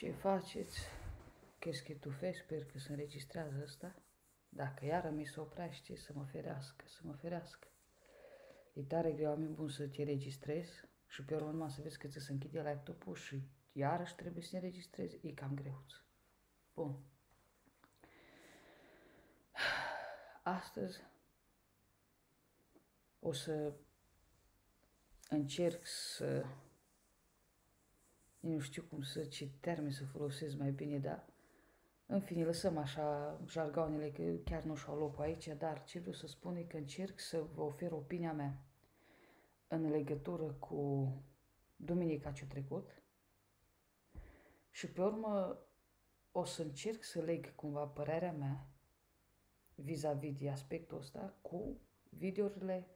Ce faceți? Qu'est-ce que tu fais? Sper că se înregistrează asta. Dacă iară mi se oprește, să mă ferească, să mă ferească. E tare greu, am bun să te registrezi și pe urmă să vezi că ți se închide laptopul și iarăși trebuie să te înregistrezi. E cam greuț. Bun. Astăzi o să încerc să nu știu cum să, ce termen să folosesc mai bine, dar în fine, lăsăm așa jargoanele, că chiar nu și-au locul aici, dar ce vreau să spun e că încerc să vă ofer opinia mea în legătură cu duminica ce trecut și pe urmă o să încerc să leg cumva părerea mea vis-a-vis de aspectul ăsta cu videourile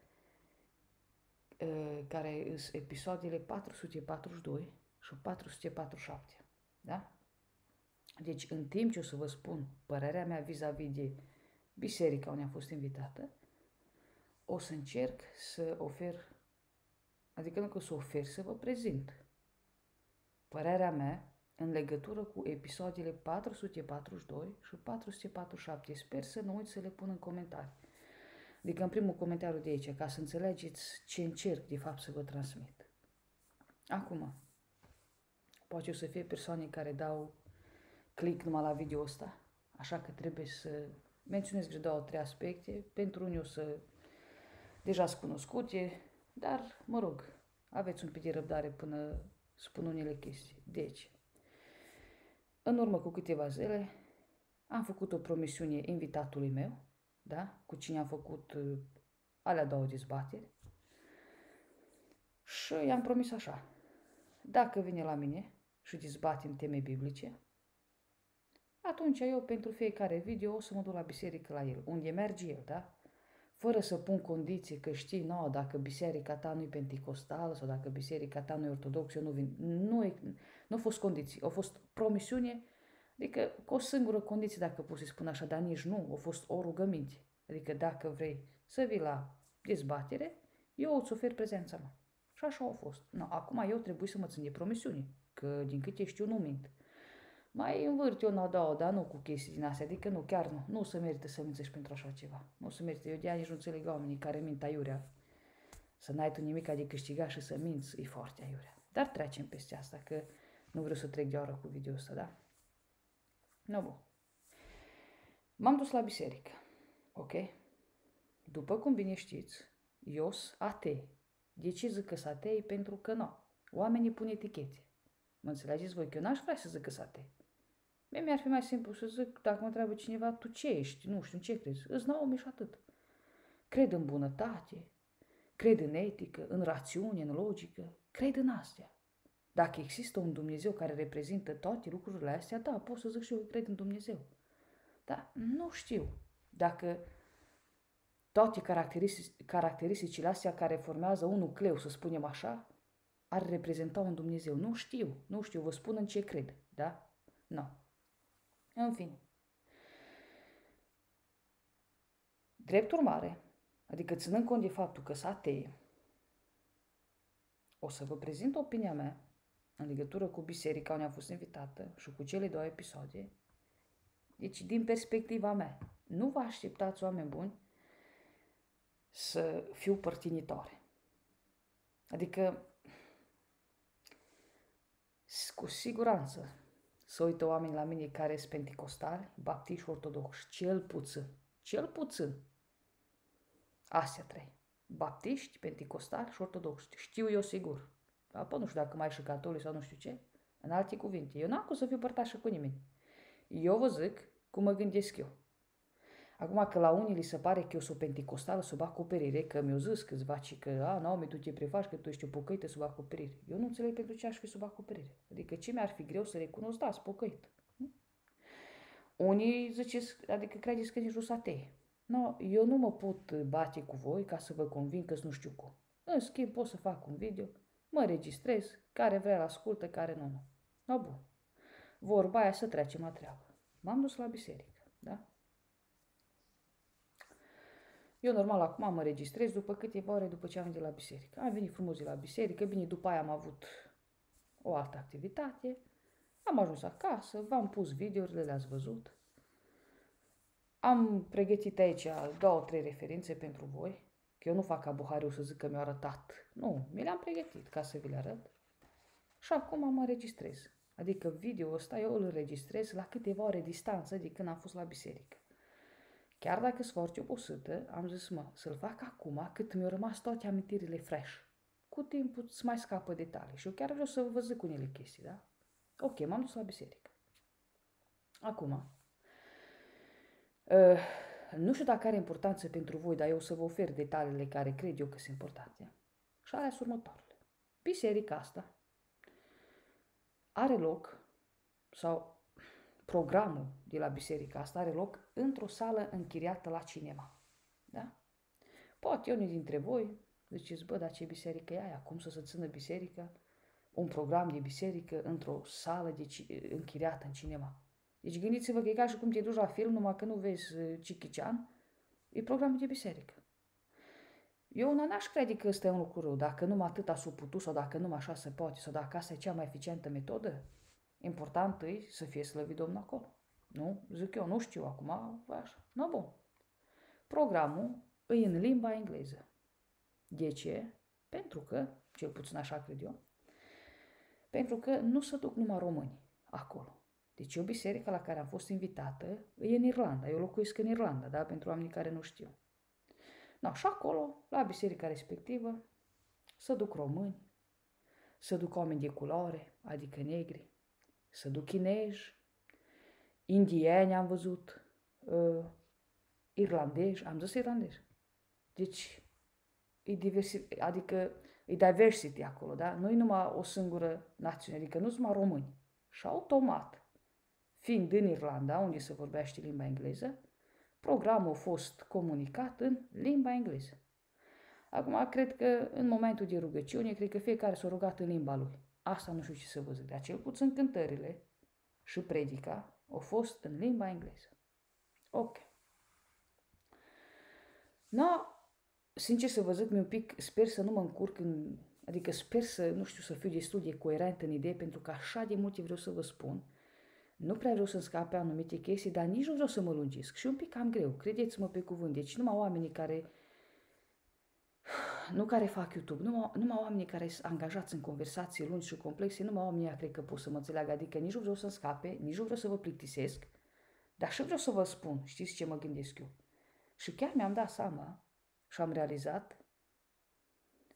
uh, care sunt episoadele 442 și 447. Da? Deci, în timp ce o să vă spun părerea mea vis-a-vis de biserica unde am fost invitată, o să încerc să ofer, adică nu că să ofer, să vă prezint părerea mea în legătură cu episoadele 442 și 447. Sper să nu uit să le pun în comentarii. Adică în primul comentariu de aici, ca să înțelegeți ce încerc de fapt să vă transmit. Acum, poate o să fie persoane care dau click numai la video ăsta, așa că trebuie să menționez vreo două, trei aspecte. Pentru unii o să deja sunt cunoscute, dar, mă rog, aveți un pic de răbdare până spun unele chestii. Deci, în urmă cu câteva zile, am făcut o promisiune invitatului meu, da? cu cine am făcut uh, alea două dezbateri, și i-am promis așa, dacă vine la mine și dezbatem teme biblice, atunci eu pentru fiecare video o să mă duc la biserică la el, unde merge el, da? Fără să pun condiții că știi, nu, dacă biserica ta nu e penticostală sau dacă biserica ta nu e ortodoxă, eu nu vin. Nu, e, nu au fost condiții, au fost promisiune, adică cu o singură condiție, dacă pot să spun așa, dar nici nu, a fost o rugăminte. Adică dacă vrei să vii la dezbatere, eu îți ofer prezența mea. Și așa a fost. No, acum eu trebuie să mă țin de promisiune, că din câte știu nu mint. Mai învârt eu una, două, dar nu cu chestii din astea, adică nu, chiar nu. Nu se merită să mințești pentru așa ceva. Nu se merită. Eu de nici nu înțeleg oamenii care mint aiurea. Să n-ai tu nimic de câștigat și să minți, e foarte aiurea. Dar trecem peste asta, că nu vreau să trec de oră cu video ăsta, da? Nu, bun. M-am dus la biserică, ok? După cum bine știți, eu sunt atei. De ce zic că sunt atei? Pentru că nu. Oamenii pun etichete. Mă înțelegeți voi că eu n-aș vrea să zic că sunt atei. Mie mi-ar fi mai simplu să zic, dacă mă întreabă cineva, tu ce ești? Nu știu, ce crezi? Îți Naomi și atât. Cred în bunătate, cred în etică, în rațiune, în logică, cred în astea. Dacă există un Dumnezeu care reprezintă toate lucrurile astea, da, pot să zic și eu că cred în Dumnezeu. Dar nu știu dacă toate caracteristici, caracteristicile astea care formează un nucleu, să spunem așa, ar reprezenta un Dumnezeu. Nu știu, nu știu, vă spun în ce cred, da? Nu. No. În fine. Drept urmare, adică ținând cont de faptul că sunt atee, o să vă prezint opinia mea în legătură cu biserica unde am fost invitată și cu cele două episoade. Deci, din perspectiva mea, nu vă așteptați, oameni buni, să fiu părtinitoare. Adică, cu siguranță, să uită oameni la mine care sunt penticostali, baptiști, ortodoxi, cel puțin, cel puțin. Astea trei. Baptiști, penticostali și ortodoxi. Știu eu sigur. Apoi nu știu dacă mai și catolic sau nu știu ce. În alte cuvinte, eu n-am cum să fiu părtașă cu nimeni. Eu vă zic cum mă gândesc eu. Acum că la unii li se pare că eu sunt penticostală sub acoperire, că mi-au zis câțiva și că, a, Naomi, tu te prefaci că tu ești o pocăită sub acoperire. Eu nu înțeleg pentru ce aș fi sub acoperire. Adică ce mi-ar fi greu să recunosc, da, sunt pocăită. Unii ziceți, adică credeți că nici nu sunt atei. No, eu nu mă pot bate cu voi ca să vă convin că nu știu cum. În schimb, pot să fac un video, mă registrez, care vrea la ascultă, care nu, nu. No, bun. Vorba aia să trecem la treabă. M-am dus la biserică, da? Eu normal acum mă registrez după câteva ore după ce am venit de la biserică. Am venit frumos de la biserică, bine, după aia am avut o altă activitate Am ajuns acasă, v-am pus videourile, le-ați văzut. Am pregătit aici două, trei referințe pentru voi, că eu nu fac ca Buhariu să zic că mi-a arătat. Nu, mi le-am pregătit ca să vi le arăt. Și acum mă înregistrez. Adică video ăsta eu îl înregistrez la câteva ore distanță de când am fost la biserică. Chiar dacă sunt foarte obosită, am zis, mă, să-l fac acum cât mi-au rămas toate amintirile fresh. Cu timpul îți mai scapă detalii și eu chiar vreau să vă zic unele chestii, da? Ok, m-am dus la biserică. Acum, uh, nu știu dacă are importanță pentru voi, dar eu o să vă ofer detaliile care cred eu că sunt importante. Și alea sunt următoarele. Biserica asta are loc, sau programul de la biserica asta are loc într-o sală închiriată la cinema. Da? Poate unii dintre voi ziceți, bă, dar ce biserică e aia? Cum să se țină biserica? Un program de biserică într-o sală de închiriată în cinema. Deci gândiți-vă că e ca și cum te duci la film, numai că nu vezi uh, Cichician, e programul de biserică. Eu n-aș crede că ăsta e un lucru rău, dacă numai atâta s-a putut sau dacă numai așa se poate sau dacă asta e cea mai eficientă metodă. Important e să fie slăvit Domnul acolo. Nu? Zic eu, nu știu acum, așa. No, bun. Programul e în limba engleză. De ce? Pentru că, cel puțin așa cred eu, pentru că nu se duc numai români acolo. Deci o biserică la care am fost invitată e în Irlanda. Eu locuiesc în Irlanda, da? Pentru oamenii care nu știu. No, și acolo, la biserica respectivă, să duc români, să duc oameni de culoare, adică negri, să duc chinezi, indieni am văzut, uh, irlandezi, am zis irlandezi. Deci, e diversi, adică e diversity acolo, da? Nu e numai o singură națiune, adică nu sunt numai români. Și automat, fiind în Irlanda, unde se vorbește limba engleză, programul a fost comunicat în limba engleză. Acum, cred că în momentul de rugăciune, cred că fiecare s-a rugat în limba lui. Asta nu știu ce să vă zic, dar cel puțin cântările și predica au fost în limba engleză. Ok. No, sincer să vă zic, mi un pic, sper să nu mă încurc în, adică sper să, nu știu, să fiu destul de coerent în idee, pentru că așa de multe vreau să vă spun – nu prea vreau să-mi scape anumite chestii, dar nici nu vreau să mă lungesc. Și un pic cam greu, credeți-mă pe cuvânt. Deci numai oamenii care nu care fac YouTube, numai, numai oamenii care sunt angajați în conversații lungi și complexe, numai oamenii cred că pot să mă înțeleagă. Adică nici nu vreau să-mi scape, nici nu vreau să vă plictisesc, dar și vreau să vă spun, știți ce mă gândesc eu. Și chiar mi-am dat seama și am realizat,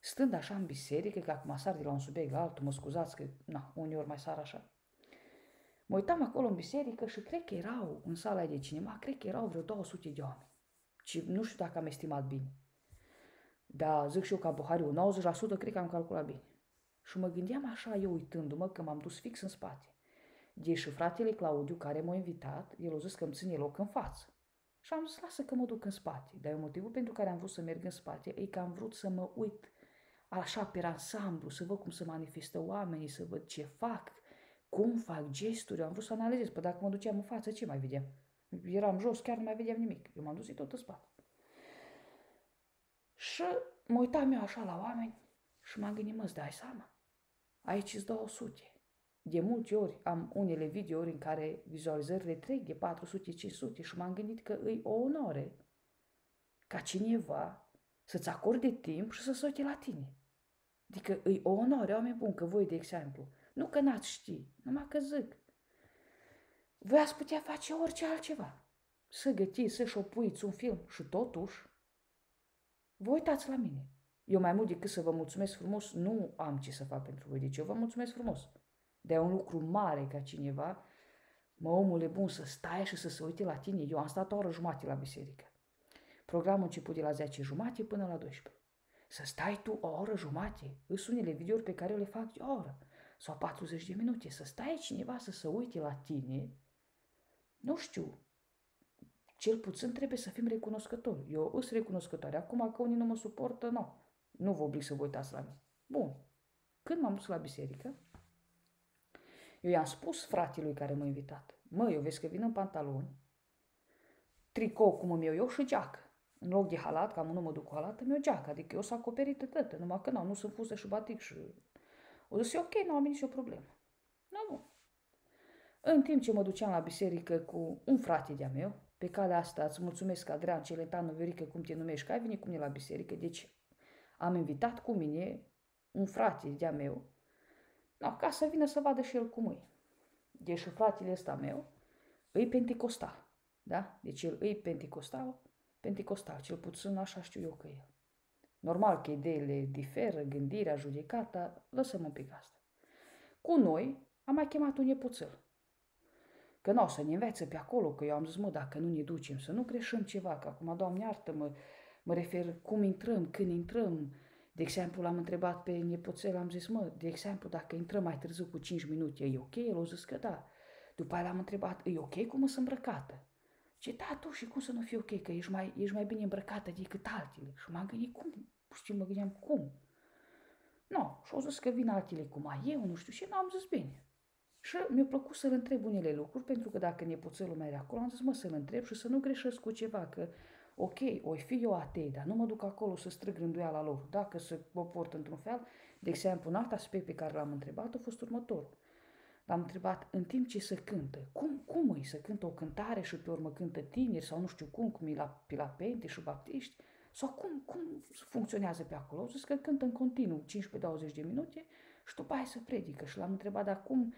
stând așa în biserică, că acum sar de la un subiect la altul, mă scuzați că, na, uneori mai sar așa, Mă uitam acolo în biserică și cred că erau, în sala de cinema, cred că erau vreo 200 de oameni. Și nu știu dacă am estimat bine. Dar zic și eu ca Buhariu, 90% cred că am calculat bine. Și mă gândeam așa, eu uitându-mă, că m-am dus fix în spate. Deși fratele Claudiu, care m-a invitat, el a zis că îmi ține loc în față. Și am zis, lasă că mă duc în spate. Dar motivul pentru care am vrut să merg în spate e că am vrut să mă uit așa pe ansamblu, să văd cum se manifestă oamenii, să văd ce fac, cum fac gesturi, am vrut să analizez, păi dacă mă duceam în față, ce mai vedeam? Eram jos, chiar nu mai vedeam nimic. Eu m-am dus tot în spate. Și mă uitam eu așa la oameni și m-am gândit, mă, îți dai seama? Aici sunt 200. De multe ori am unele videouri în care vizualizările trec de 400-500 și m-am gândit că îi o onoare ca cineva să-ți acorde timp și să se uite la tine. Adică îi o onoare, oameni buni, că voi, de exemplu, nu că n-ați ști, numai că zic. Voi ați putea face orice altceva. Să gătiți, să șopuiți un film și totuși vă uitați la mine. Eu mai mult decât să vă mulțumesc frumos, nu am ce să fac pentru voi. Deci eu vă mulțumesc frumos. De e un lucru mare ca cineva, mă, omule bun, să stai și să se uite la tine. Eu am stat o oră jumate la biserică. Programul început de la 10 jumate până la 12. Să stai tu o oră jumate. Îs unele videouri pe care le fac de o oră sau 40 de minute, să stai cineva să se uite la tine, nu știu, cel puțin trebuie să fim recunoscători. Eu îs recunoscătoare. Acum că unii nu mă suportă, nu. Nu vă oblig să vă uitați la mine. Bun. Când m-am dus la biserică, eu i-am spus fratelui care m-a invitat, mă, eu vezi că vin în pantaloni, tricou cum îmi iau eu și geacă. În loc de halat, cam nu mă duc cu halat, îmi o geacă, adică eu sunt acoperită toată, numai că nu, nu sunt fusă și batic și o zis, ok, nu am nicio problemă. Nu, nu. În timp ce mă duceam la biserică cu un frate de-a meu, pe calea asta îți mulțumesc, Adrian Celentanu Viorică, cum te numești, că ai venit cu mine la biserică, deci am invitat cu mine un frate de-a meu, no, ca să vină să vadă și el cum e. Deci fratele ăsta meu e pentecostal, da? Deci el e pentecostal, pentecostal, cel puțin așa știu eu că e. Normal că ideile diferă, gândirea, judecata, lăsăm un pic asta. Cu noi am mai chemat un nepoțel. Că nu o să ne învețe pe acolo, că eu am zis, mă, dacă nu ne ducem, să nu greșăm ceva, că acum, Doamne, iartă-mă, mă refer cum intrăm, când intrăm. De exemplu, l-am întrebat pe nepoțel, am zis, mă, de exemplu, dacă intrăm mai târziu cu 5 minute, e ok? El a zis că da. După aia l-am întrebat, e ok cum sunt îmbrăcată? Ce da, tu și cum să nu fie ok, că ești mai, ești mai bine îmbrăcată decât altele. Și m-am gândit, cum? Știu, mă gândeam, cum? Nu, no, și au zis că vin altele cum ai eu, nu știu, și n-am zis bine. Și mi-a plăcut să-l întreb unele lucruri, pentru că dacă nepoțelul meu de acolo, am zis, mă, să-l întreb și să nu greșesc cu ceva, că, ok, o fi eu atei, dar nu mă duc acolo să strâng rânduiala lor. Dacă se mă port într-un fel, de exemplu, un alt aspect pe care l-am întrebat a fost următorul. L-am întrebat, în timp ce se cântă, cum, cum îi să cântă o cântare și pe urmă cântă tineri sau nu știu cum, cum e la, pe la pente și baptiști, sau cum, cum funcționează pe acolo? Au zis că cântă în continuu 15-20 de minute și după aia se predică. Și l-am întrebat, dar cum,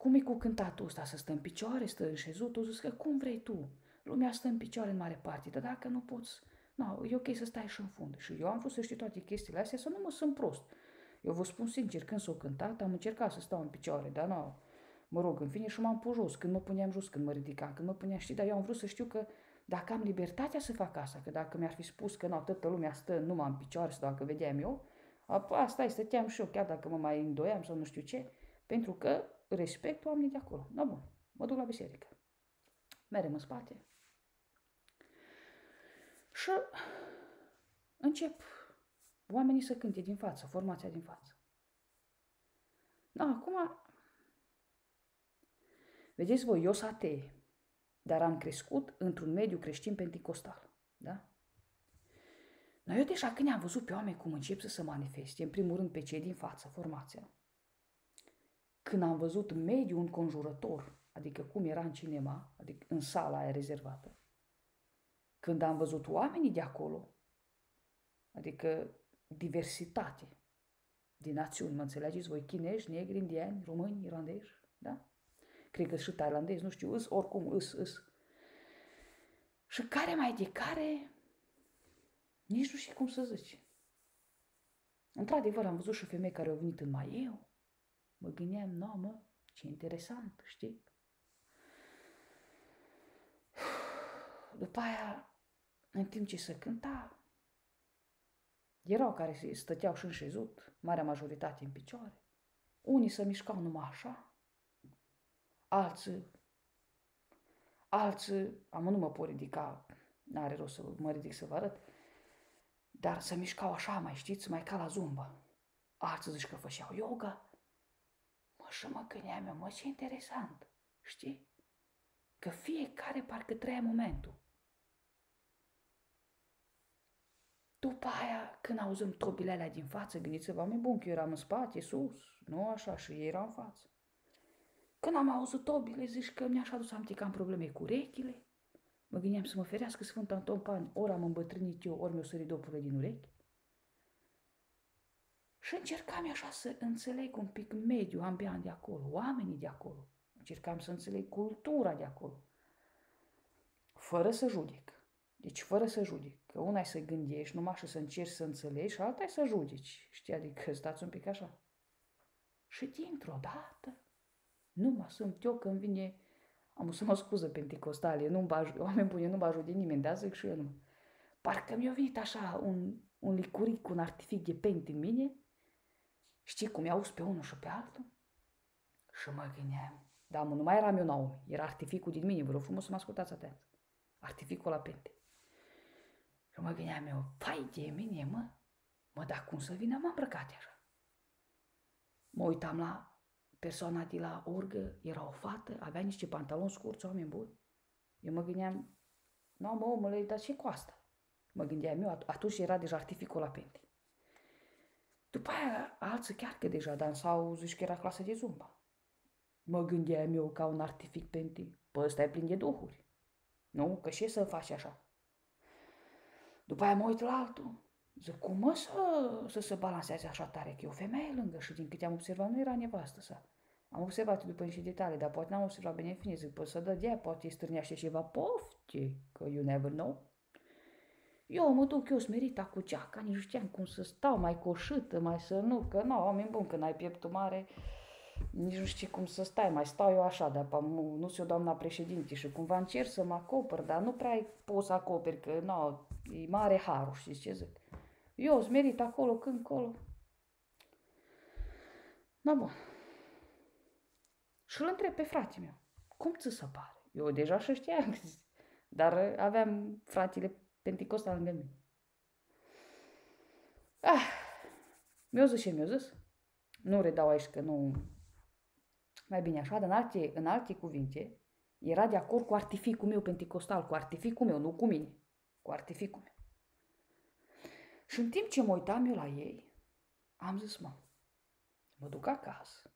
cum e cu cântatul ăsta? Să stă în picioare, stă în șezut? O zis că cum vrei tu. Lumea stă în picioare în mare parte, dar dacă nu poți, nu, e ok să stai și în fund. Și eu am vrut să știu toate chestiile astea, să nu mă sunt prost. Eu vă spun sincer, când s-o cântat, am încercat să stau în picioare, dar nu, mă rog, în fine și m-am pus jos, când mă puneam jos, când mă ridicam, când mă puneam, știi, dar eu am vrut să știu că dacă am libertatea să fac asta, că dacă mi-ar fi spus că nu, toată lumea stă numai în picioare sau dacă vedeam eu, asta este, stăteam și eu, chiar dacă mă mai îndoiam sau nu știu ce, pentru că respect oamenii de acolo. No, bun, mă duc la biserică. Merem în spate. Și încep oamenii să cânte din față, formația din față. Da, acum, vedeți voi, eu sunt atee, dar am crescut într-un mediu creștin pentecostal. Da? Noi eu deja când am văzut pe oameni cum încep să se manifeste, în primul rând pe cei din față, formația, când am văzut mediul înconjurător, adică cum era în cinema, adică în sala aia rezervată, când am văzut oamenii de acolo, adică diversitate din națiuni, mă înțelegeți voi, chinezi, negri, indieni, români, irlandezi, da? Cred că și tailandezi, nu știu, îs, oricum, îs, îs. Și care mai de care, nici nu știu cum să zici. Într-adevăr, am văzut și femei care au venit în mai eu, mă gândeam, nu, mă, ce interesant, știi? După aia, în timp ce se cânta, erau care stăteau și înșezut, marea majoritate în picioare. Unii se mișcau numai așa, alții, alții, am nu mă pot ridica, n-are rost să mă ridic să vă arăt, dar se mișcau așa, mai știți, mai ca la zumbă. Alții zici că făceau yoga, și mă gândeam eu, mă, ce interesant, știi? Că fiecare parcă trăia momentul. După aia, când auzim tobile alea din față, gândiți-vă, mai bun că eu eram în spate, sus, nu așa, și ei erau în față. Când am auzit tobile, zici că mi-aș adus aminte că am probleme cu urechile. Mă gândeam să mă ferească Sfânt Anton Pan, ori am îmbătrânit eu, ori mi-o sărit dopurile din urechi. Și încercam așa să înțeleg un pic mediul ambiant de acolo, oamenii de acolo. Încercam să înțeleg cultura de acolo. Fără să judec. Deci fără să judec. Că una e să gândești numai și să încerci să înțelegi și alta e să judeci. Știi, adică stați un pic așa. Și dintr-o dată, numai sunt eu când vine, am să mă scuză pentecostale, nu baj, oameni buni, nu bă de nimeni, dar zic și eu nu. Parcă mi-a venit așa un, un licuric cu un artific de pente în mine Știi cum i-au pe unul și pe altul? Și mă gândeam, da, mă, nu mai eram eu nou, era artificul din mine, vă rog frumos să mă ascultați atent. Artificul la pente. Și mă gândeam eu, pai de mine, mă, mă, dar cum să vină mă îmbrăcate așa? Mă uitam la persoana de la orgă, era o fată, avea niște pantaloni scurți, oameni buni. Eu mă gândeam, nu, mă, omule, dar ce cu asta? Mă gândeam eu, atunci era deja artificul la pente. După aia, alții chiar că deja dansau, zici că era clasă de zumba. Mă gândeam eu ca un artific penti. Păi ăsta e plin de duhuri. Nu? Că și să faci așa. După aia mă uit la altul. Zic, cum mă să, să se balanceze așa tare? Că e o femeie lângă și din câte am observat nu era nevastă sa. Am observat după niște detalii, dar poate n-am observat bine fine. Zic, păi să dă de poate îi stârnește ceva pofti, că you never know. Eu mă duc eu smerita cu geaca, nici nu știam cum să stau, mai coșâtă, mai să nu, că nu, oameni buni, când ai pieptul mare, nici nu știi cum să stai, mai stau eu așa, dar nu, nu sunt doamna președinte și cumva încerc să mă acopăr, dar nu prea poți să acoperi, că nu, e mare harul, știți ce zic. Eu smerit acolo, când colo. Da, bun. Și îl întreb pe frate meu, cum ți se pare? Eu deja și știam, dar aveam fratele Pentecostal lângă mine. Ah, mi-o zis și mi-o zis. Nu redau aici că nu... Mai bine așa, dar în alte, în alte cuvinte, era de acord cu artificul meu pentecostal, cu artificul meu, nu cu mine, cu artificul meu. Și în timp ce mă uitam eu la ei, am zis, mă, mă duc acasă.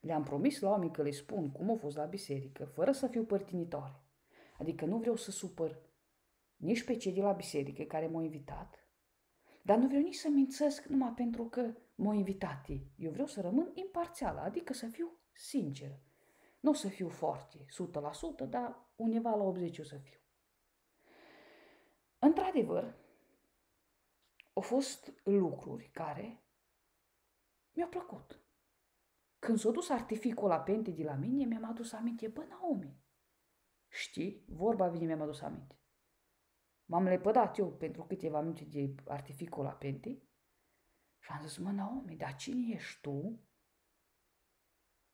Le-am promis la oameni că le spun cum au fost la biserică, fără să fiu părtinitoare. Adică nu vreau să supăr nici pe cei de la biserică care m-au invitat, dar nu vreau nici să mințesc numai pentru că m-au invitat ei. Eu vreau să rămân imparțială, adică să fiu sinceră. Nu o să fiu foarte, 100%, dar undeva la 80 o să fiu. Într-adevăr, au fost lucruri care mi-au plăcut. Când s-a dus artificul la pente de la mine, mi-am adus aminte, bă, Naomi, știi, vorba vine mi-am adus aminte. M-am lepădat eu pentru câteva minute de artificul la pente și am zis, mă, Naomi, dar cine ești tu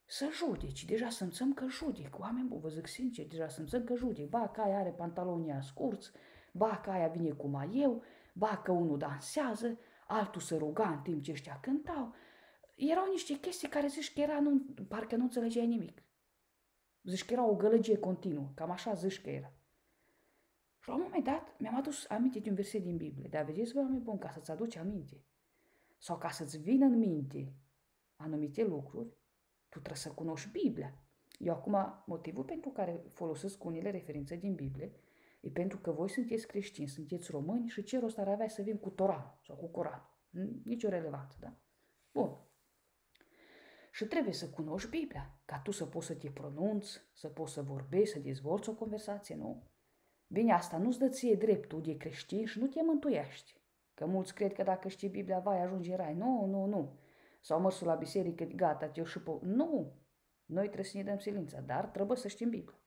să judeci? Deja simțăm că judec. Oameni buni, vă zic sincer, deja simțăm că judec. Ba, că aia are pantalonii ascurți, ba, că aia vine cu eu, ba, că unul dansează, altul se ruga în timp ce ăștia cântau. Erau niște chestii care zici că era, nu, parcă nu înțelegeai nimic. Zici că era o gălăgie continuă, cam așa zici că era. Și la un moment dat mi-am adus aminte de un verset din Biblie. Dar vedeți, vă, oameni buni, ca să-ți aduci aminte sau ca să-ți vină în minte anumite lucruri, tu trebuie să cunoști Biblia. Eu acum, motivul pentru care folosesc unele referințe din Biblie e pentru că voi sunteți creștini, sunteți români și ce rost ar avea să vin cu Toran sau cu Coran? Nici o relevanță, da? Bun. Și trebuie să cunoști Biblia, ca tu să poți să te pronunți, să poți să vorbești, să dezvolți o conversație, nu? Bine, asta nu-ți dă ție dreptul de creștin și nu te mântuiești. Că mulți cred că dacă știi Biblia, vai, ajunge în rai. Nu, nu, nu. Sau mărsul la biserică, gata, te și pe... Nu! Noi trebuie să ne dăm silința, dar trebuie să știm Biblia.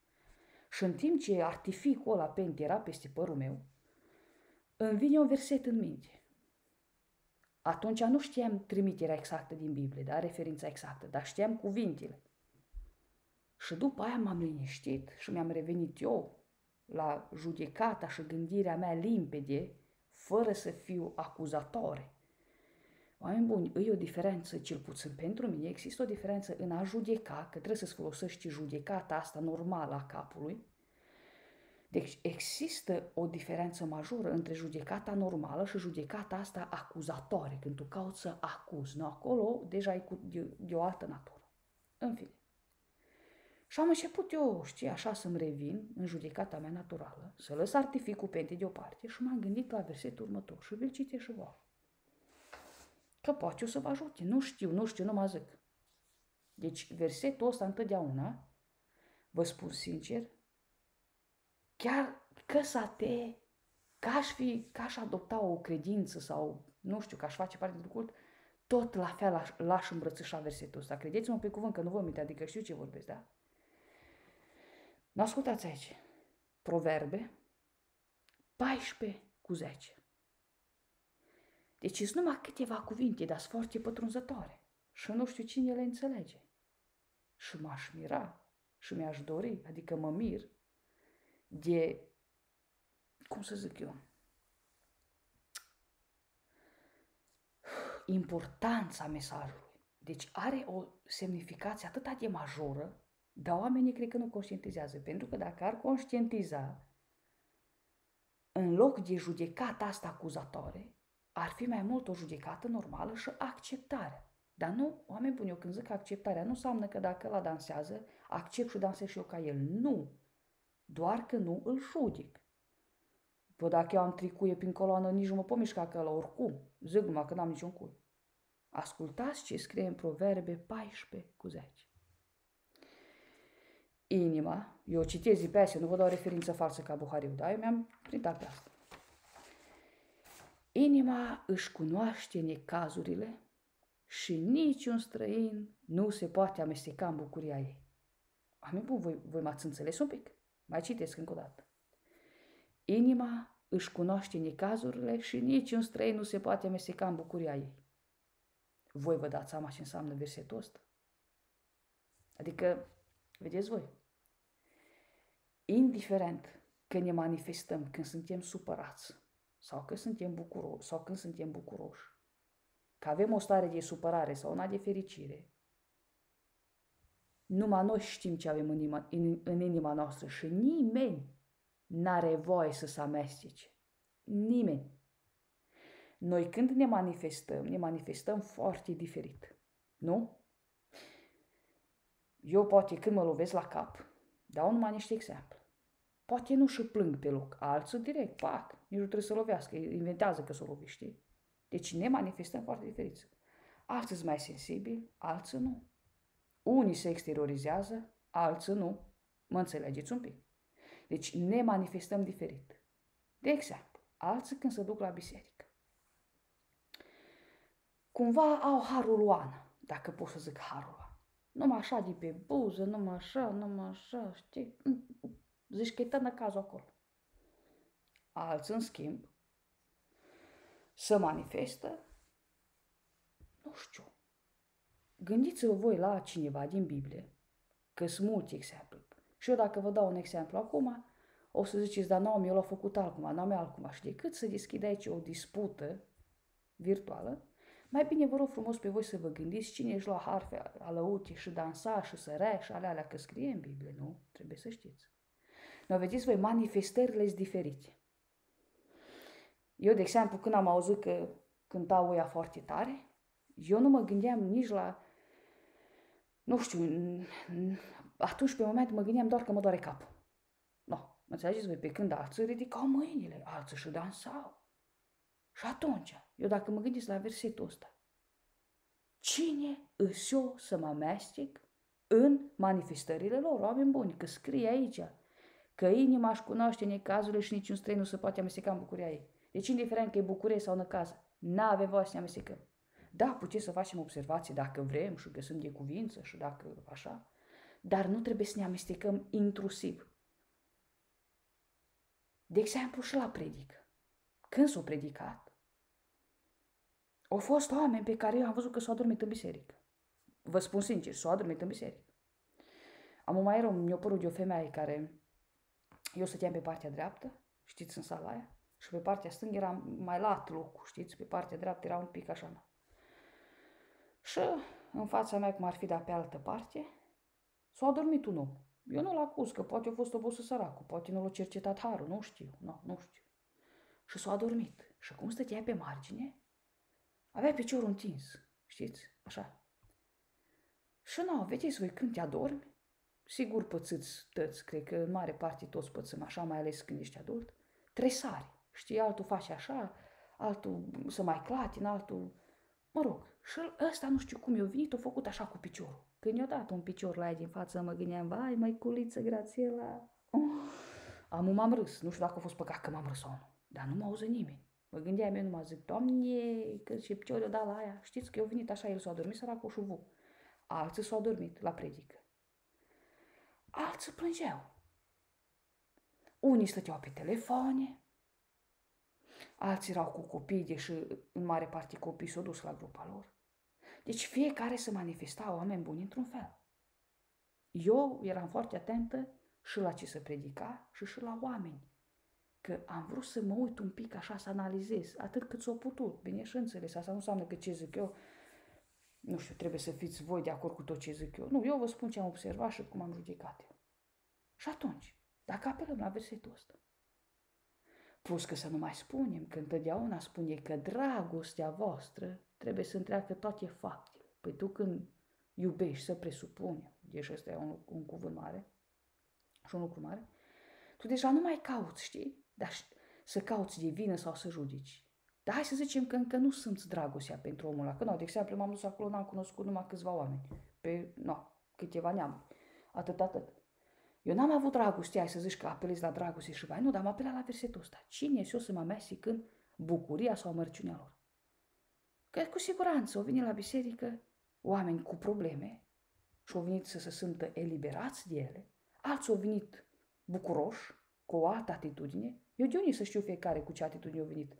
Și în timp ce artificul ăla pent era peste părul meu, îmi vine un verset în minte. Atunci nu știam trimiterea exactă din Biblie, da? referința exactă, dar știam cuvintele. Și după aia m-am liniștit și mi-am revenit eu la judecata și gândirea mea limpede, fără să fiu acuzatoare. Oameni buni, e o diferență, cel puțin pentru mine, există o diferență în a judeca, că trebuie să-ți folosești judecata asta normală a capului. Deci există o diferență majoră între judecata normală și judecata asta acuzatoare, când tu cauți să acuzi. Nu, acolo deja e cu, de, de o altă natură. În fine. Și am început eu, știi, așa să-mi revin în judecata mea naturală, să lăs artificul pente deoparte și m-am gândit la versetul următor și vi-l cite și vouă. Că poate o să vă ajute. Nu știu, nu știu, nu mă zic. Deci versetul ăsta întotdeauna, vă spun sincer, chiar că să te, ca aș fi, ca aș adopta o credință sau, nu știu, că aș face parte din cult, tot la fel l-aș îmbrățișa versetul ăsta. Credeți-mă pe cuvânt că nu vă minte, adică știu ce vorbesc, da? Nu ascultați aici. Proverbe 14 cu 10. Deci sunt numai câteva cuvinte, dar sunt foarte pătrunzătoare. Și nu știu cine le înțelege. Și m-aș mira și mi-aș dori, adică mă mir, de, cum să zic eu, importanța mesajului. Deci are o semnificație atât de majoră dar oamenii cred că nu conștientizează, pentru că dacă ar conștientiza, în loc de judecata asta acuzatoare, ar fi mai mult o judecată normală și acceptare. Dar nu, oameni buni, eu când zic acceptarea, nu înseamnă că dacă la dansează, accept și dansez și eu ca el. Nu. Doar că nu îl judic. Păi dacă eu am tricuie prin coloană, nici nu mă pot mișca că la oricum. Zic numai că n-am niciun cui. Ascultați ce scrie în Proverbe 14 cu 10. Inima, eu citez pe aia, nu vă dau referință falsă ca Buhariu, dar eu mi-am printat pe asta. Inima își cunoaște necazurile și niciun străin nu se poate amesteca în bucuria ei. Am bun, voi, voi m-ați înțeles un pic? Mai citesc încă o dată. Inima își cunoaște necazurile și niciun străin nu se poate amesteca în bucuria ei. Voi vă dați seama ce înseamnă versetul ăsta? Adică, vedeți voi, indiferent că ne manifestăm când suntem supărați sau că suntem bucuroși sau când suntem bucuroși, că avem o stare de supărare sau una de fericire, numai noi știm ce avem în inima, în, în inima noastră și nimeni n-are voie să se amestece. Nimeni. Noi când ne manifestăm, ne manifestăm foarte diferit. Nu? Eu poate când mă lovesc la cap, dau numai niște exemple. Poate nu și plâng pe loc, alții direct, pac, nici nu trebuie să lovească, inventează că să o lovi, știi? Deci ne manifestăm foarte diferiți. Alții sunt mai sensibili, alții nu. Unii se exteriorizează, alții nu. Mă înțelegeți un pic. Deci ne manifestăm diferit. De exemplu, alții când se duc la biserică. Cumva au harul oană, dacă pot să zic harul oană. Numai așa de pe buză, numai așa, numai așa, știi? Zici că e tănă cazul acolo. Alții, în schimb, să manifestă, nu știu, gândiți-vă voi la cineva din Biblie, că sunt mulți exemple. Și eu dacă vă dau un exemplu acum, o să ziceți, dar Naomi, eu l-a făcut altcum, Naomi altcum. Și decât să deschide aici o dispută virtuală, mai bine vă rog frumos pe voi să vă gândiți cine își lua harfe, alăuti și dansa și sărea și alea, alea că scrie în Biblie, nu? Trebuie să știți. Dar vedeți voi, manifestările sunt diferite. Eu, de exemplu, când am auzit că cântau ea foarte tare, eu nu mă gândeam nici la, nu știu, atunci pe moment mă gândeam doar că mă doare capul. No, mă înțelegeți voi, pe când alții ridicau mâinile, alții și dansau. Și atunci, eu dacă mă gândesc la versetul ăsta, cine îs eu să mă amestec în manifestările lor, oameni buni, că scrie aici, că inima își cunoaște necazurile și niciun străin nu se poate amesteca în bucuria ei. Deci, indiferent că e bucurie sau năcaz, n-avem voie să ne amestecăm. Da, putem să facem observații dacă vrem și că sunt de cuvință și dacă așa, dar nu trebuie să ne amestecăm intrusiv. De exemplu, și la predică. Când s-a predicat, au fost oameni pe care eu am văzut că s-au adormit în biserică. Vă spun sincer, s-au adormit în biserică. Am mai era, mi-a părut de o femeie care eu stăteam pe partea dreaptă, știți, în sala aia, și pe partea stângă era mai lat locul, știți, pe partea dreaptă era un pic așa. Și în fața mea, cum ar fi de pe altă parte, s-a adormit un om. Eu nu-l acuz, că poate a fost obosit săracul, poate nu l-a cercetat harul, nu știu, nu, nu știu. Și s-a adormit. Și cum stătea pe margine, avea piciorul întins, știți, așa. Și nu, vedeți voi, când te adormi, sigur pățiți tăți, cred că în mare parte toți pățim așa, mai ales când ești adult, tresari, știi, altul face așa, altul să mai clatin, altul, mă rog, și ăsta nu știu cum i-a venit, a făcut așa cu piciorul. Când i-a dat un picior la ea din față, mă gândeam, vai, mai culiță, Grațiela. Oh. Am m-am râs, nu știu dacă a fost păcat că m-am râs sau nu, dar nu m-a auzit nimeni. Mă gândeam eu numai zic, Doamne, că și piciorul i-a dat la aia. Știți că eu venit așa, el s-a dormit săracul și vu. Alții s-au dormit la predică. Alții plângeau. Unii stăteau pe telefoane, alții erau cu copii, deși în mare parte copii s-au dus la grupa lor. Deci fiecare se manifesta oameni buni într-un fel. Eu eram foarte atentă și la ce se predica și și la oameni. Că am vrut să mă uit un pic așa, să analizez, atât cât s-a putut. Bine și înțeles, asta nu înseamnă că ce zic eu, nu știu, trebuie să fiți voi de acord cu tot ce zic eu. Nu, eu vă spun ce am observat și cum am judecat eu. Și atunci, dacă apelăm la versetul ăsta, plus că să nu mai spunem că întotdeauna spune că dragostea voastră trebuie să întreacă toate faptele, Păi tu când iubești, să presupuni, deci ăsta e un, un cuvânt mare și un lucru mare, tu deja nu mai cauți, știi? Dar să cauți de vină sau să judici. Dar hai să zicem că încă nu simți dragostea pentru omul ăla. Că nu, de exemplu, m-am dus acolo, n-am cunoscut numai câțiva oameni. Pe, nu, câteva neamuri. Atât, atât. Eu n-am avut dragoste, ai să zici că apelezi la dragoste și vai, nu, dar am apelat la versetul ăsta. Cine e eu să mă amestec în bucuria sau mărciunea lor? Că cu siguranță au venit la biserică oameni cu probleme și au venit să se simtă eliberați de ele, alții au venit bucuroși, cu o altă atitudine. Eu de unde să știu fiecare cu ce atitudine au venit?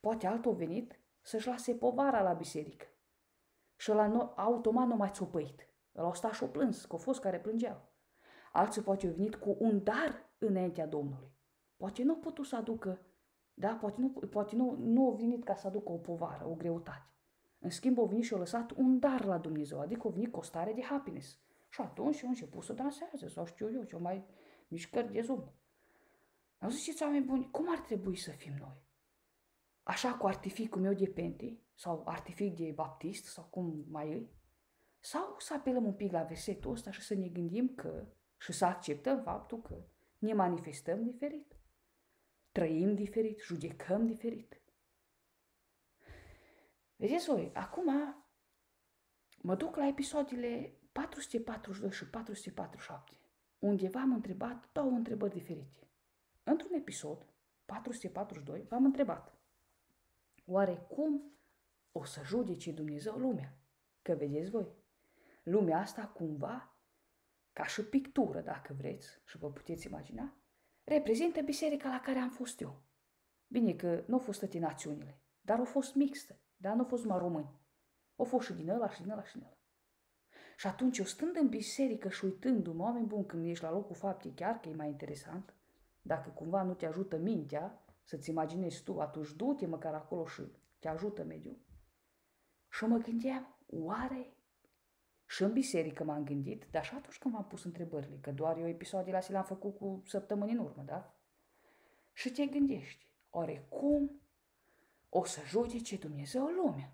Poate altul a venit să-și lase povara la biserică. Și la automat nu mai țopăit. El au stat și-o plâns, că au fost care plângeau. Alții poate au venit cu un dar înaintea Domnului. Poate nu au putut să aducă, da, poate nu, poate nu, nu au venit ca să aducă o povară, o greutate. În schimb, au venit și au lăsat un dar la Dumnezeu, adică au venit cu o stare de happiness. Și atunci au început să danseze, sau știu eu, ce mai mișcări de zoom. Au zis, oameni buni, cum ar trebui să fim noi? Așa cu artificul meu de pente, sau artific de baptist, sau cum mai e? Sau să apelăm un pic la versetul ăsta și să ne gândim că și să acceptăm faptul că ne manifestăm diferit, trăim diferit, judecăm diferit. Vedeți voi, acum mă duc la episoadele 442 și 447, unde v-am întrebat două întrebări diferite. Într-un episod, 442, v-am întrebat, oare cum o să judece Dumnezeu lumea? Că vedeți voi, lumea asta cumva ca și pictură, dacă vreți, și vă puteți imagina, reprezintă biserica la care am fost eu. Bine că nu au fost toate națiunile, dar au fost mixtă, dar nu au fost numai români. Au fost și din ăla și din ăla și din ăla. Și atunci, eu stând în biserică și uitându-mă, oameni buni, când ești la locul faptei, chiar că e mai interesant, dacă cumva nu te ajută mintea să-ți imaginezi tu, atunci du-te măcar acolo și te ajută mediul. Și mă gândeam, oare și în biserică m-am gândit, dar și atunci când m-am pus întrebările, că doar eu episoadele astea le-am făcut cu săptămâni în urmă, da? Și te gândești, oare cum o să judece Dumnezeu lumea?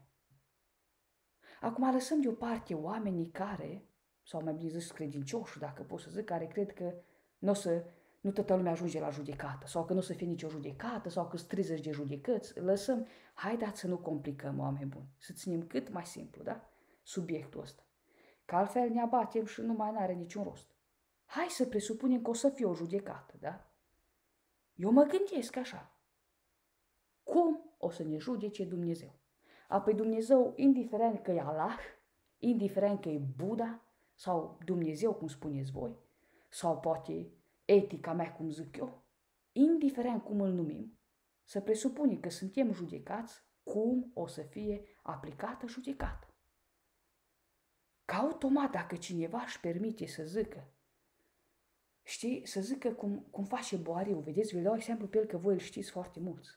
Acum lăsăm deoparte oamenii care, sau mai bine zis credincioși, dacă pot să zic, care cred că nu o să nu toată lumea ajunge la judecată, sau că nu o să fie nicio judecată, sau că sunt de judecăți, lăsăm, haideți să nu complicăm, oameni buni, să ținem cât mai simplu, da? Subiectul ăsta. Că altfel ne abatem și nu mai are niciun rost. Hai să presupunem că o să fie o judecată, da? Eu mă gândesc așa. Cum o să ne judece Dumnezeu? Apoi Dumnezeu, indiferent că e Allah, indiferent că e Buddha, sau Dumnezeu, cum spuneți voi, sau poate etica mea, cum zic eu, indiferent cum îl numim, să presupune că suntem judecați, cum o să fie aplicată judecată. Ca automat, dacă cineva își permite să zică, știi, să zică cum, cum face Boariu, vedeți, vă dau exemplu pe el că voi îl știți foarte mulți.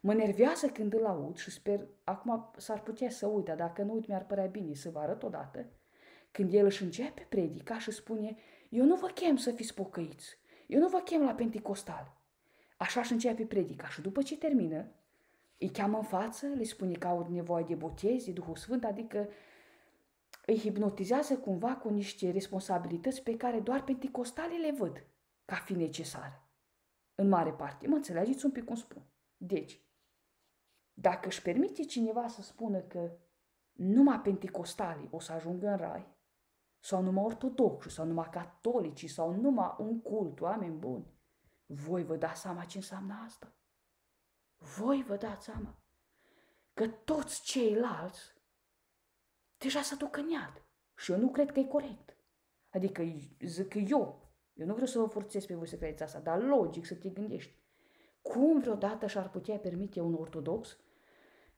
Mă nervează când îl aud și sper, acum s-ar putea să uit, dar dacă nu uit, mi-ar părea bine să vă arăt odată, când el își începe predica și spune, eu nu vă chem să fiți pocăiți, eu nu vă chem la Pentecostal. Așa și începe predica și după ce termină, îi cheamă în față, le spune că au nevoie de botezi, de Duhul Sfânt, adică îi hipnotizează cumva cu niște responsabilități pe care doar penticostalii le văd ca fi necesare. În mare parte. Mă înțelegeți un pic cum spun. Deci, dacă își permite cineva să spună că numai penticostalii o să ajungă în rai, sau numai ortodoxi, sau numai catolici, sau numai un cult, oameni buni, voi vă dați seama ce înseamnă asta? Voi vă dați seama că toți ceilalți deja s-a duc în iad. Și eu nu cred că e corect. Adică zic eu, eu nu vreau să vă forțez pe voi să credeți asta, dar logic să te gândești. Cum vreodată și-ar putea permite un ortodox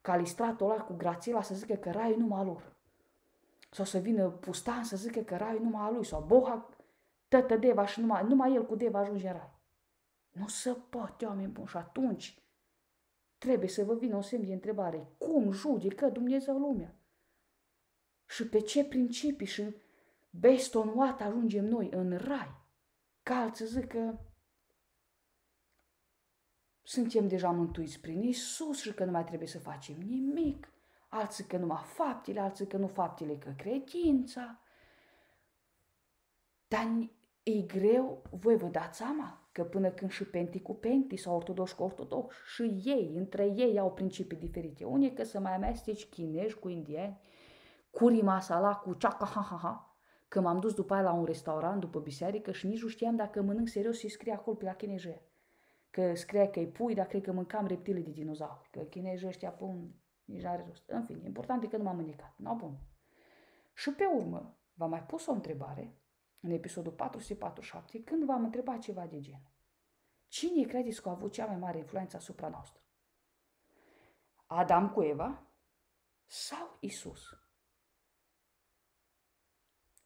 ca listratul ăla cu grațila să zică că raiul numai lor? Sau să vină pustan să zică că raiul numai a lui? Sau boha tătă deva și numai, numai el cu deva ajunge în rai? Nu se poate, oameni buni. Și atunci trebuie să vă vină o semn de întrebare. Cum judecă Dumnezeu lumea? și pe ce principii și based on what ajungem noi în rai. Ca alții zic că suntem deja mântuiți prin Isus și că nu mai trebuie să facem nimic. Alții că numai faptele, alții că nu faptele, că credința. Dar e greu, voi vă dați seama că până când și penti cu penti sau ortodoși cu ortodoxi și ei, între ei au principii diferite. Unii că să mai amesteci chinezi cu indieni, curi masala cu ceaca ha ha ha, că m-am dus după aia la un restaurant după biserică și nici nu știam dacă mănânc serios și scrie acolo pe la chineză. Că scrie că e pui, dar cred că mâncam reptile de dinozauri. Că chinezii ăștia pun, nici n-are rost. În fine, important e că nu m-am mânicat. No, bun. Și pe urmă, v-am mai pus o întrebare în episodul 447, când v-am întrebat ceva de gen. Cine credeți că a avut cea mai mare influență asupra noastră? Adam cu Eva sau Isus?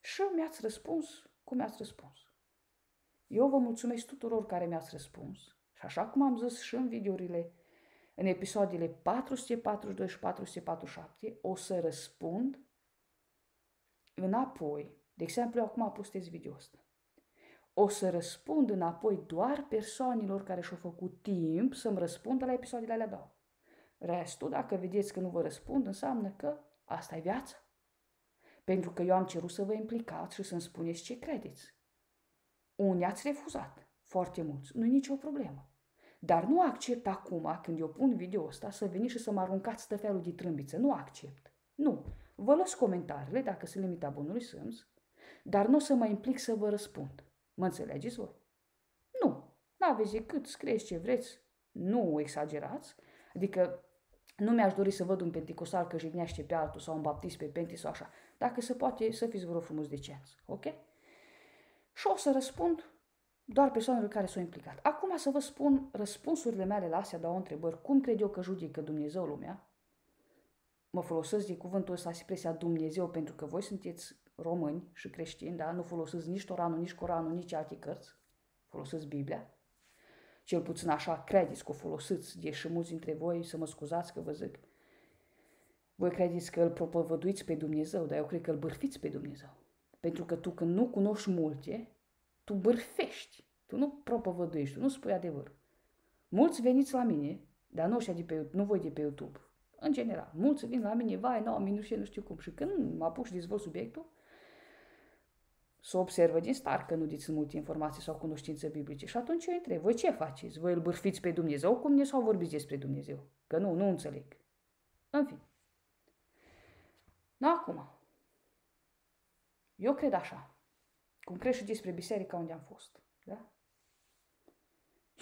Și mi-ați răspuns cum mi-ați răspuns. Eu vă mulțumesc tuturor care mi-ați răspuns și așa cum am zis și în videourile, în episoadele 442 și 447, o să răspund înapoi de exemplu, eu acum postez video ăsta. O să răspund înapoi doar persoanelor care și-au făcut timp să-mi răspundă la episoadele alea două. Restul, dacă vedeți că nu vă răspund, înseamnă că asta e viața. Pentru că eu am cerut să vă implicați și să-mi spuneți ce credeți. Unii ați refuzat, foarte mulți, nu e nicio problemă. Dar nu accept acum, când eu pun video ăsta, să veniți și să mă aruncați felul de trâmbiță. Nu accept. Nu. Vă las comentariile, dacă se limita bunului sâns, dar nu o să mă implic să vă răspund. Mă înțelegeți voi? Nu. N-aveți decât, scrieți ce vreți, nu exagerați, adică nu mi-aș dori să văd un penticosal că jignește pe altul sau un baptist pe penti sau așa. Dacă se poate, să fiți vreo frumos decenți, ok? Și o să răspund doar persoanelor care s-au implicat. Acum să vă spun răspunsurile mele la astea două întrebări. Cum cred eu că judecă Dumnezeu lumea? Mă folosesc de cuvântul ăsta, expresia Dumnezeu, pentru că voi sunteți români și creștini, da? nu folosesc nici Toranul, nici Coranul, nici alte cărți, folosesc Biblia. Cel puțin așa credeți că o folosiți, deși mulți dintre voi, să mă scuzați că vă zic, voi credeți că îl propovăduiți pe Dumnezeu, dar eu cred că îl bârfiți pe Dumnezeu. Pentru că tu când nu cunoști multe, tu bârfești, tu nu propovăduiești, tu nu spui adevăr. Mulți veniți la mine, dar nu, de pe, nu voi de pe YouTube, în general. Mulți vin la mine, vai, nu, nu știu, nu știu cum. Și când mă apuc și dezvolt subiectul, să observă din start că nu diți multe informații sau cunoștințe biblice. Și atunci eu întreb, voi ce faceți? Voi îl bârfiți pe Dumnezeu cum ne sau vorbiți despre Dumnezeu? Că nu, nu înțeleg. În fin. Nu acum. Eu cred așa. Cum cred și despre biserica unde am fost. Da?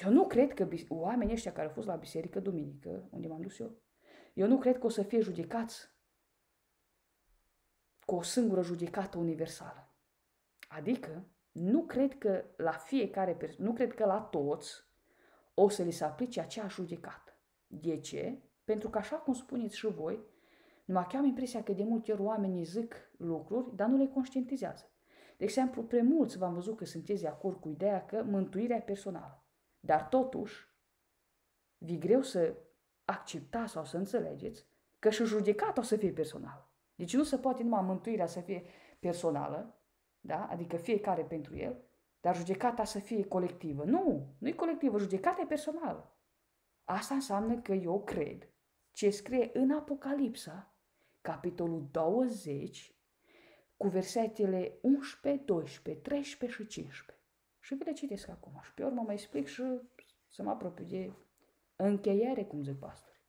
Eu nu cred că oamenii ăștia care au fost la biserică duminică, unde m-am dus eu, eu nu cred că o să fie judecați cu o singură judecată universală. Adică, nu cred că la fiecare persoană, nu cred că la toți o să li se aplice aceeași judecată. De ce? Pentru că, așa cum spuneți și voi, numai că am impresia că de multe ori oamenii zic lucruri, dar nu le conștientizează. De exemplu, pre mulți v-am văzut că sunteți de acord cu ideea că mântuirea e personală. Dar totuși, vi greu să acceptați sau să înțelegeți că și judecata o să fie personală. Deci nu se poate numai mântuirea să fie personală, da? adică fiecare pentru el, dar judecata să fie colectivă. Nu, nu e colectivă, judecata e personală. Asta înseamnă că eu cred ce scrie în Apocalipsa, capitolul 20, cu versetele 11, 12, 13 și 15. Și vi le citesc acum și pe urmă mă explic și să mă apropiu de încheiere, cum zic pastori.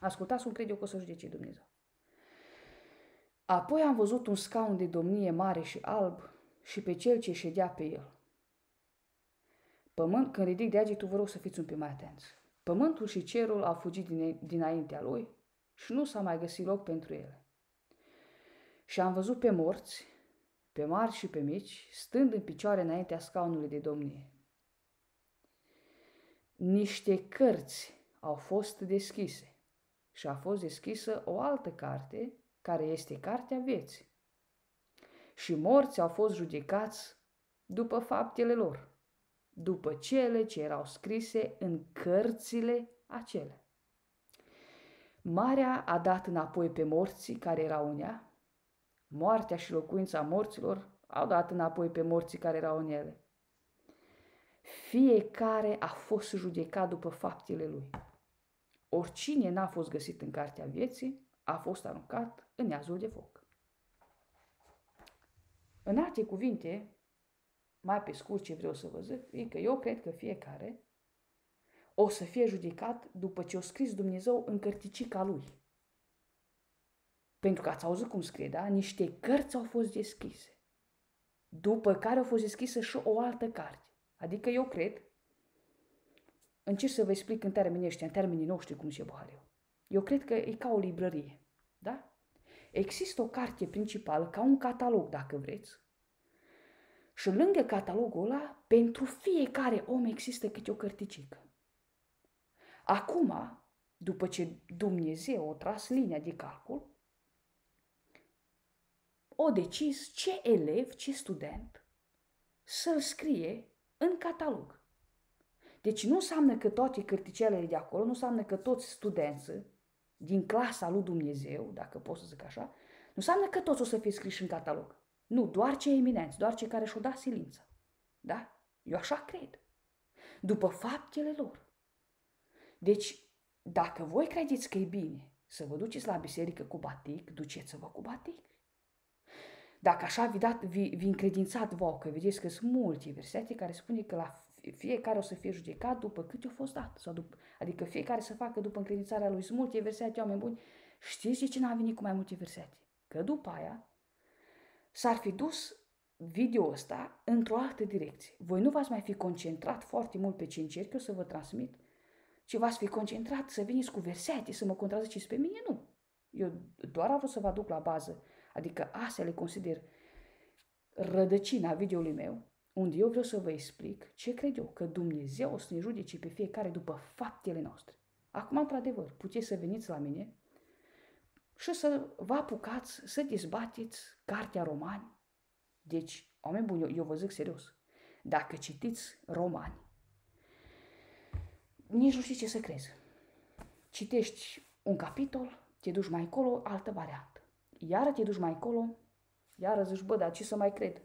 Ascultați cum cred eu că o să judece Dumnezeu. Apoi am văzut un scaun de domnie mare și alb și pe cel ce ședea pe el. Pământ, când ridic degetul, vă rog să fiți un pic mai atenți. Pământul și cerul au fugit din, dinaintea lui și nu s-a mai găsit loc pentru ele. Și am văzut pe morți, pe mari și pe mici, stând în picioare înaintea scaunului de domnie. Niște cărți au fost deschise și a fost deschisă o altă carte care este cartea vieții. Și morți au fost judecați după faptele lor, după cele ce erau scrise în cărțile acele. Marea a dat înapoi pe morții care erau în ea, moartea și locuința morților au dat înapoi pe morții care erau în ele. Fiecare a fost judecat după faptele lui. Oricine n-a fost găsit în cartea vieții, a fost aruncat în iazul de foc. În alte cuvinte, mai pe scurt ce vreau să vă zic, e că eu cred că fiecare o să fie judecat după ce o scris Dumnezeu în cărticica lui. Pentru că ați auzit cum scrie, da? Niște cărți au fost deschise. După care au fost deschisă și o altă carte. Adică eu cred, încerc să vă explic în termenii ăștia, în termenii noștri, cum se bohare eu. Eu cred că e ca o librărie, da? Există o carte principală, ca un catalog, dacă vreți, și lângă catalogul ăla, pentru fiecare om există câte o cărticică. Acum, după ce Dumnezeu a tras linia de calcul, o decis ce elev, ce student să-l scrie în catalog. Deci nu înseamnă că toate cărticelele de acolo, nu înseamnă că toți studenții din clasa lui Dumnezeu, dacă pot să zic așa, nu înseamnă că toți o să fie scriși în catalog. Nu, doar cei eminenți, doar cei care și-au dat silință. Da? Eu așa cred. După faptele lor. Deci, dacă voi credeți că e bine să vă duceți la biserică cu batic, duceți-vă cu batic. Dacă așa vi, dat, vi, vi încredințat vouă, că vedeți că sunt multe versete care spune că la fiecare o să fie judecat după cât i-a fost dat. Sau după, adică fiecare să facă după încredințarea lui. Sunt multe versete, oameni buni. Știți de ce n-a venit cu mai multe versete? Că după aia s-ar fi dus video ăsta într-o altă direcție. Voi nu v-ați mai fi concentrat foarte mult pe ce încerc eu să vă transmit, ci v-ați fi concentrat să veniți cu versete, să mă contraziceți pe mine? Nu. Eu doar am vrut să vă aduc la bază. Adică astea le consider rădăcina videoului meu, unde eu vreau să vă explic ce cred eu, că Dumnezeu o să ne judece pe fiecare după faptele noastre. Acum, într-adevăr, puteți să veniți la mine și să vă apucați să dezbateți cartea Romani. Deci, oameni buni, eu, eu vă zic serios, dacă citiți Romani, nici nu știți ce să crezi. Citești un capitol, te duci mai acolo, altă variantă. Iară te duci mai acolo, iară zici, bă, dar ce să mai cred?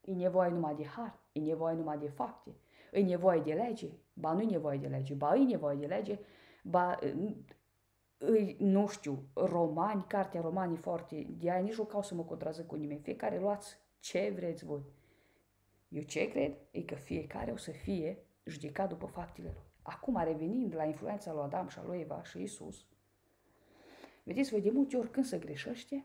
E nevoie numai de har, e nevoie numai de fapte, e nevoie de lege, ba nu e nevoie de lege, ba e nevoie de lege, ba îi, nu știu, romani, cartea romanii foarte, de aia nici nu caut să mă contrazic cu nimeni. Fiecare luați ce vreți voi. Eu ce cred e că fiecare o să fie judecat după faptele lui. Acum, revenind la influența lui Adam și a lui Eva și Isus, vedeți, voi de multe ori când se greșește,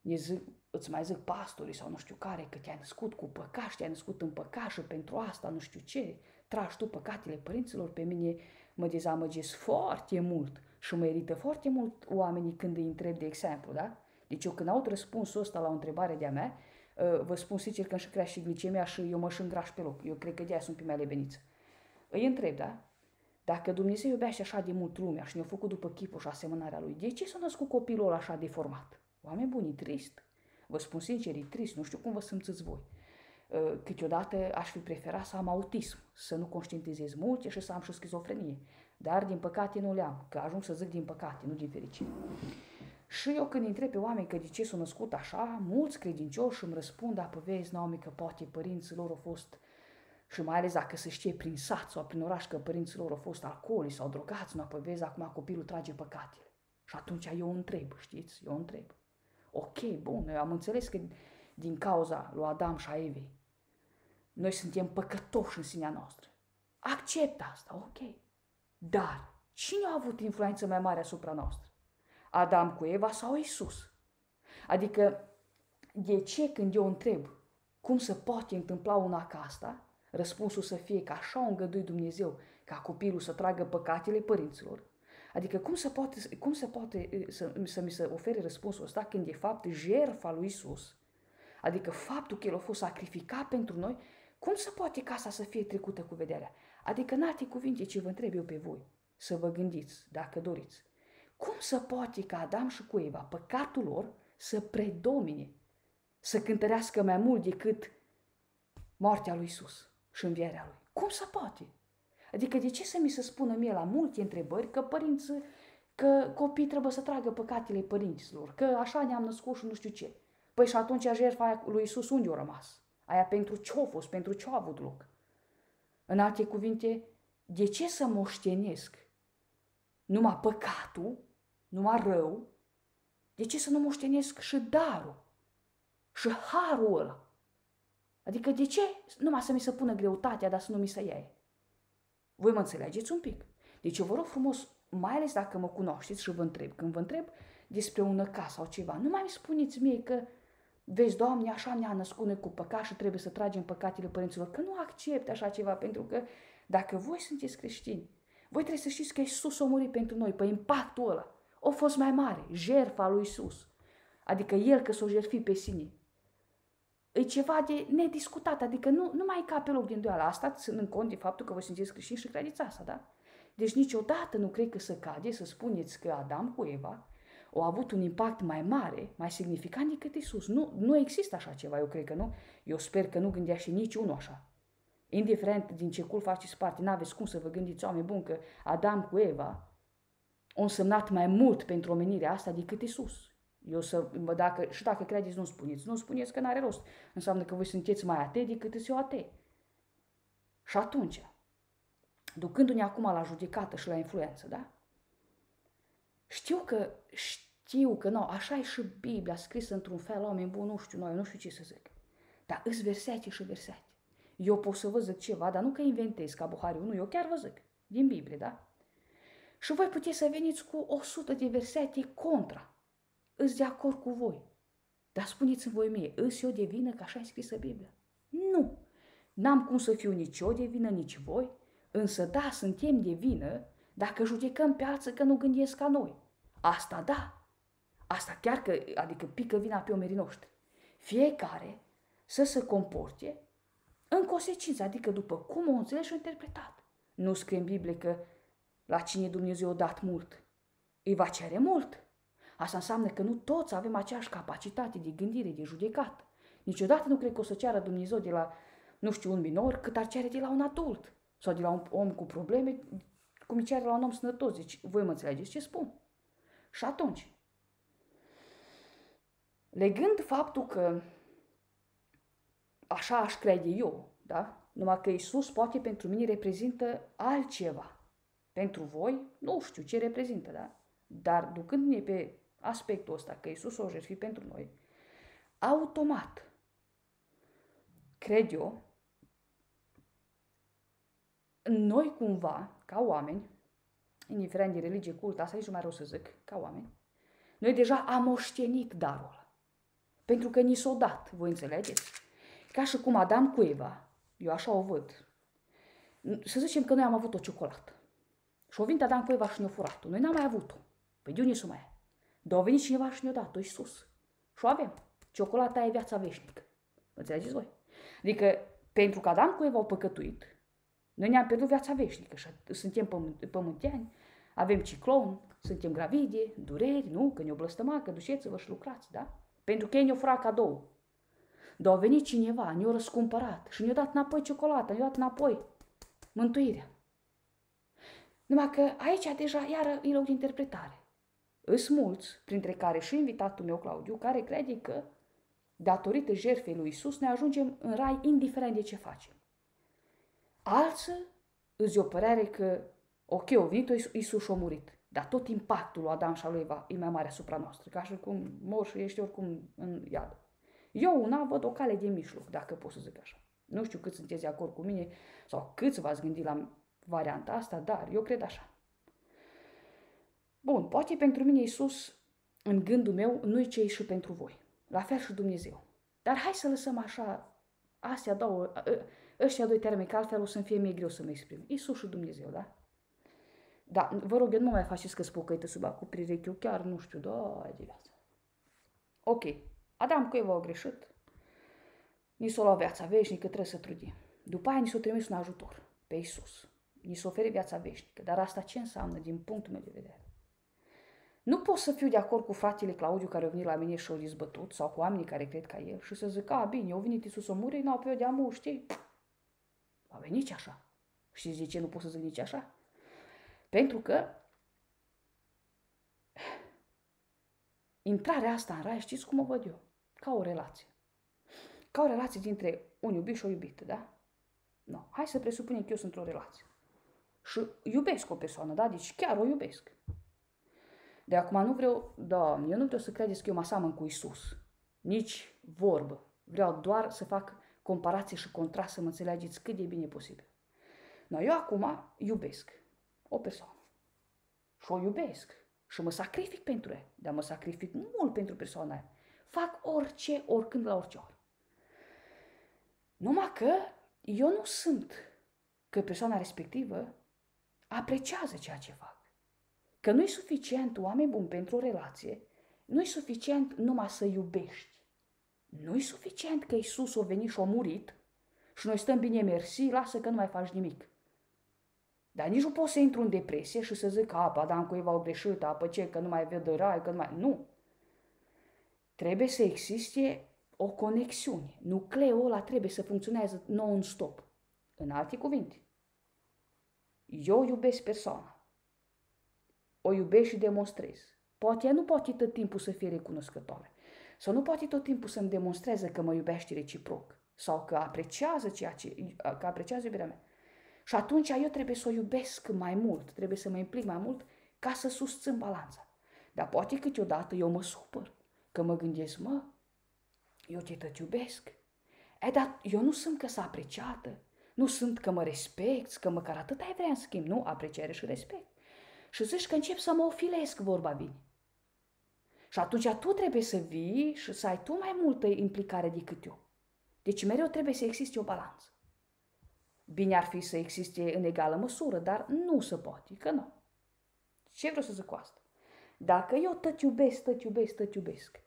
ne zic, îți mai zic pastorii sau nu știu care că te-ai născut cu păcat te-ai născut în păcat și pentru asta nu știu ce, tragi tu păcatele părinților, pe mine mă dezamăgesc foarte mult și mă irită foarte mult oamenii când îi întreb, de exemplu, da? Deci eu când aud răspunsul ăsta la o întrebare de-a mea, uh, vă spun sincer că îmi crește și glicemia și eu mă și îngraș pe loc. Eu cred că de-aia sunt pe mea lebeniță. Îi întreb, da? Dacă Dumnezeu iubește așa de mult lumea și ne-a făcut după chipul și asemănarea lui, de ce s-a născut copilul ăla așa deformat? Oameni buni, trist. Vă spun sincer, e trist, nu știu cum vă simțiți voi. Uh, câteodată aș fi preferat să am autism, să nu conștientizez mult și să am și schizofrenie. Dar, din păcate, nu le-am, că ajung să zic din păcate, nu din fericire. Și eu când întreb pe oameni că de ce s-au născut așa, mulți credincioși îmi răspund, dar pe vezi, Naomi, că poate părinții lor au fost, și mai ales dacă se știe prin sat sau prin oraș că părinții lor au fost alcooli sau drogați, nu, pe vezi, acum copilul trage păcatele. Și atunci eu întreb, știți, eu întreb. Ok, bun, eu am înțeles că din cauza lui Adam și a Evei, noi suntem păcătoși în sinea noastră. Accept asta, ok. Dar cine a avut influență mai mare asupra noastră? Adam cu Eva sau Isus? Adică, de ce când eu întreb cum se poate întâmpla una ca asta, răspunsul să fie că așa o îngădui Dumnezeu ca copilul să tragă păcatele părinților, Adică cum se poate, cum se poate să, să mi se ofere răspunsul ăsta când de fapt jertfa lui Isus, adică faptul că El a fost sacrificat pentru noi, cum se poate ca asta să fie trecută cu vederea? Adică în alte cuvinte ce vă întreb eu pe voi, să vă gândiți, dacă doriți. Cum se poate ca Adam și cu Eva, păcatul lor, să predomine, să cântărească mai mult decât moartea lui Isus și învierea lui? Cum se poate? Adică de ce să mi se spună mie la multe întrebări că părinți, că copii trebuie să tragă păcatele părinților, că așa ne-am născut și nu știu ce. Păi și atunci jertfa lui Isus unde a rămas? Aia pentru ce a fost, pentru ce a avut loc? În alte cuvinte, de ce să moștenesc numai păcatul, numai rău, de ce să nu moștenesc și darul? Și harul ăla? Adică de ce numai să mi se pună greutatea, dar să nu mi se ia? Voi mă înțelegeți un pic? Deci eu vă rog frumos, mai ales dacă mă cunoașteți și vă întreb, când vă întreb despre un năcas sau ceva, nu mai îmi spuneți mie că vezi, Doamne, așa ne-a născut noi cu păcat și trebuie să tragem păcatele părinților, că nu accept așa ceva, pentru că dacă voi sunteți creștini, voi trebuie să știți că Isus a murit pentru noi, pe impactul ăla. A fost mai mare, jertfa lui Isus. Adică El că s-o jertfi pe sine. E ceva de nediscutat, adică nu, nu mai ca pe loc din îndoială. Asta ținând cont de faptul că voi sunteți creștini și credeți asta, da? Deci niciodată nu cred că să cade să spuneți că Adam cu Eva au avut un impact mai mare, mai significant decât Isus. Nu, nu există așa ceva, eu cred că nu. Eu sper că nu gândea și nici unul așa. Indiferent din ce cul faceți parte, n-aveți cum să vă gândiți, oameni buni, că Adam cu Eva au însemnat mai mult pentru omenirea asta decât Isus. Eu să, dacă, și dacă credeți, nu spuneți. Nu spuneți că n-are rost. Înseamnă că voi sunteți mai atei decât eu atei. Și atunci, ducându-ne acum la judecată și la influență, da? Știu că, știu că, nu, așa e și Biblia scrisă într-un fel, oameni buni, nu știu noi, nu știu ce să zic. Dar îți versete și versete. Eu pot să vă zic ceva, dar nu că inventez ca Buhariu, nu, eu chiar vă zic, din Biblie, da? Și voi puteți să veniți cu o sută de versete contra. Îți de acord cu voi. Dar spuneți-mi voi mie, îți eu de vină că așa e scrisă Biblia? Nu. N-am cum să fiu nici eu de vină, nici voi, însă da, suntem de vină dacă judecăm pe alții că nu gândesc ca noi. Asta da. Asta chiar că, adică pică vina pe omerii noștri. Fiecare să se comporte în consecință, adică după cum o înțeles și o interpretat. Nu scrie în Biblie că la cine Dumnezeu a dat mult, îi va cere mult. Asta înseamnă că nu toți avem aceeași capacitate de gândire, de judecat. Niciodată nu cred că o să ceară Dumnezeu de la, nu știu, un minor cât ar cere de la un adult sau de la un om cu probleme, cum îi cere la un om sănătos. Deci, voi mă înțelegeți ce spun. Și atunci, legând faptul că așa aș crede eu, da? Numai că Isus poate pentru mine reprezintă altceva. Pentru voi, nu știu ce reprezintă, da? Dar ducându-ne pe aspectul ăsta, că Isus o jertfi pentru noi, automat, cred eu, noi cumva, ca oameni, indiferent de religie, cult, asta nici nu mai rău să zic, ca oameni, noi deja am moștenit darul Pentru că ni s-o dat, voi înțelegeți? Ca și cum Adam cu Eva, eu așa o văd, să zicem că noi am avut o ciocolată. Și o venit Adam cu Eva și ne-a furat-o. Noi n-am mai avut-o. Păi de unde să mai Dar a venit cineva și ne-a dat-o, Iisus. Și o avem. Ciocolata e viața veșnică. Înțelegeți voi? Adică, pentru că Adam cu Eva au păcătuit, noi ne-am pierdut viața veșnică și suntem pământ, pământeani, avem ciclon, suntem gravide, dureri, nu? Că ne-o blăstăma, că duceți-vă și lucrați, da? Pentru că ei ne-au furat cadou. Dar a venit cineva, ne-a răscumpărat și ne-a dat înapoi ciocolata, ne-a dat înapoi mântuirea. Numai că aici deja iară e loc de interpretare. Îs mulți, printre care și invitatul meu Claudiu, care crede că, datorită jertfei lui Isus, ne ajungem în rai indiferent de ce facem. Alții îți o părere că, ok, o venit Isus și a murit, dar tot impactul lui Adam și al lui Eva e mai mare asupra noastră, ca și cum mor și ești oricum în iad. Eu una văd o cale de mijloc, dacă pot să zic așa. Nu știu cât sunteți de acord cu mine sau cât v-ați gândit la varianta asta, dar eu cred așa. Bun, poate pentru mine Iisus, în gândul meu, nu-i ce și pentru voi. La fel și Dumnezeu. Dar hai să lăsăm așa, astea două, ăștia doi termeni, că altfel o să-mi fie mie greu să mă exprim. Iisus și Dumnezeu, da? Da, vă rog, eu nu mai faceți că spocăită sub acoperire, eu chiar nu știu, da, de viață. Ok, Adam cu Eva au greșit, ni s-o luat viața veșnică, trebuie să trudim. După aia ni s-o trimis un ajutor, pe Iisus. Ni s-o oferi viața veșnică. Dar asta ce înseamnă din punctul meu de vedere? Nu pot să fiu de acord cu fratele Claudiu care a venit la mine și a dezbătut sau cu oamenii care cred ca el și să zic, a, bine, au venit Iisus o mure, n-au pe eu de amur, știi? A venit nici așa. Știți de ce nu pot să zic nici așa? Pentru că intrarea asta în rai, știți cum o văd eu? Ca o relație. Ca o relație dintre un iubit și o iubită, da? Nu. Hai să presupunem că eu sunt într-o relație. Și iubesc o persoană, da? Deci chiar o iubesc. De acum nu vreau, da, eu nu vreau să credeți că eu mă asamăn cu Isus. Nici vorbă. Vreau doar să fac comparație și contrast să mă înțelegeți cât de bine posibil. No, eu acum iubesc o persoană. Și o iubesc. Și mă sacrific pentru ea. Dar mă sacrific mult pentru persoana aia. Fac orice, oricând, la orice oră. Numai că eu nu sunt că persoana respectivă apreciază ceea ce fac. Că nu e suficient, oameni buni, pentru o relație, nu e suficient numai să iubești. Nu e suficient că Isus a venit și a murit și noi stăm bine mersi, lasă că nu mai faci nimic. Dar nici nu poți să intru în depresie și să zic, apa, dar am cuiva o greșită, apă ce, că nu mai văd rai, că nu mai... Nu. Trebuie să existe o conexiune. Nucleul ăla trebuie să funcționeze non-stop. În alte cuvinte, eu iubesc persoana. O iubesc și demonstrez. Poate ea nu poate tot timpul să fie recunoscătoare. Sau nu poate tot timpul să-mi demonstreze că mă iubește reciproc. Sau că apreciază ceea ce, că apreciază iubirea mea. Și atunci eu trebuie să o iubesc mai mult, trebuie să mă implic mai mult ca să susțin balanța. Dar poate câteodată eu mă supăr, că mă gândesc, mă, eu te tot iubesc. E, dar eu nu sunt că să apreciată, nu sunt că mă respect, că măcar atât ai vrea în schimb, nu, apreciere și respect. Și zici că încep să mă ofilesc, vorba bine. Și atunci tu trebuie să vii și să ai tu mai multă implicare decât eu. Deci mereu trebuie să existe o balanță. Bine ar fi să existe în egală măsură, dar nu se poate, că nu. Ce vreau să zic cu asta? Dacă eu tot iubesc, tot iubesc, tot iubesc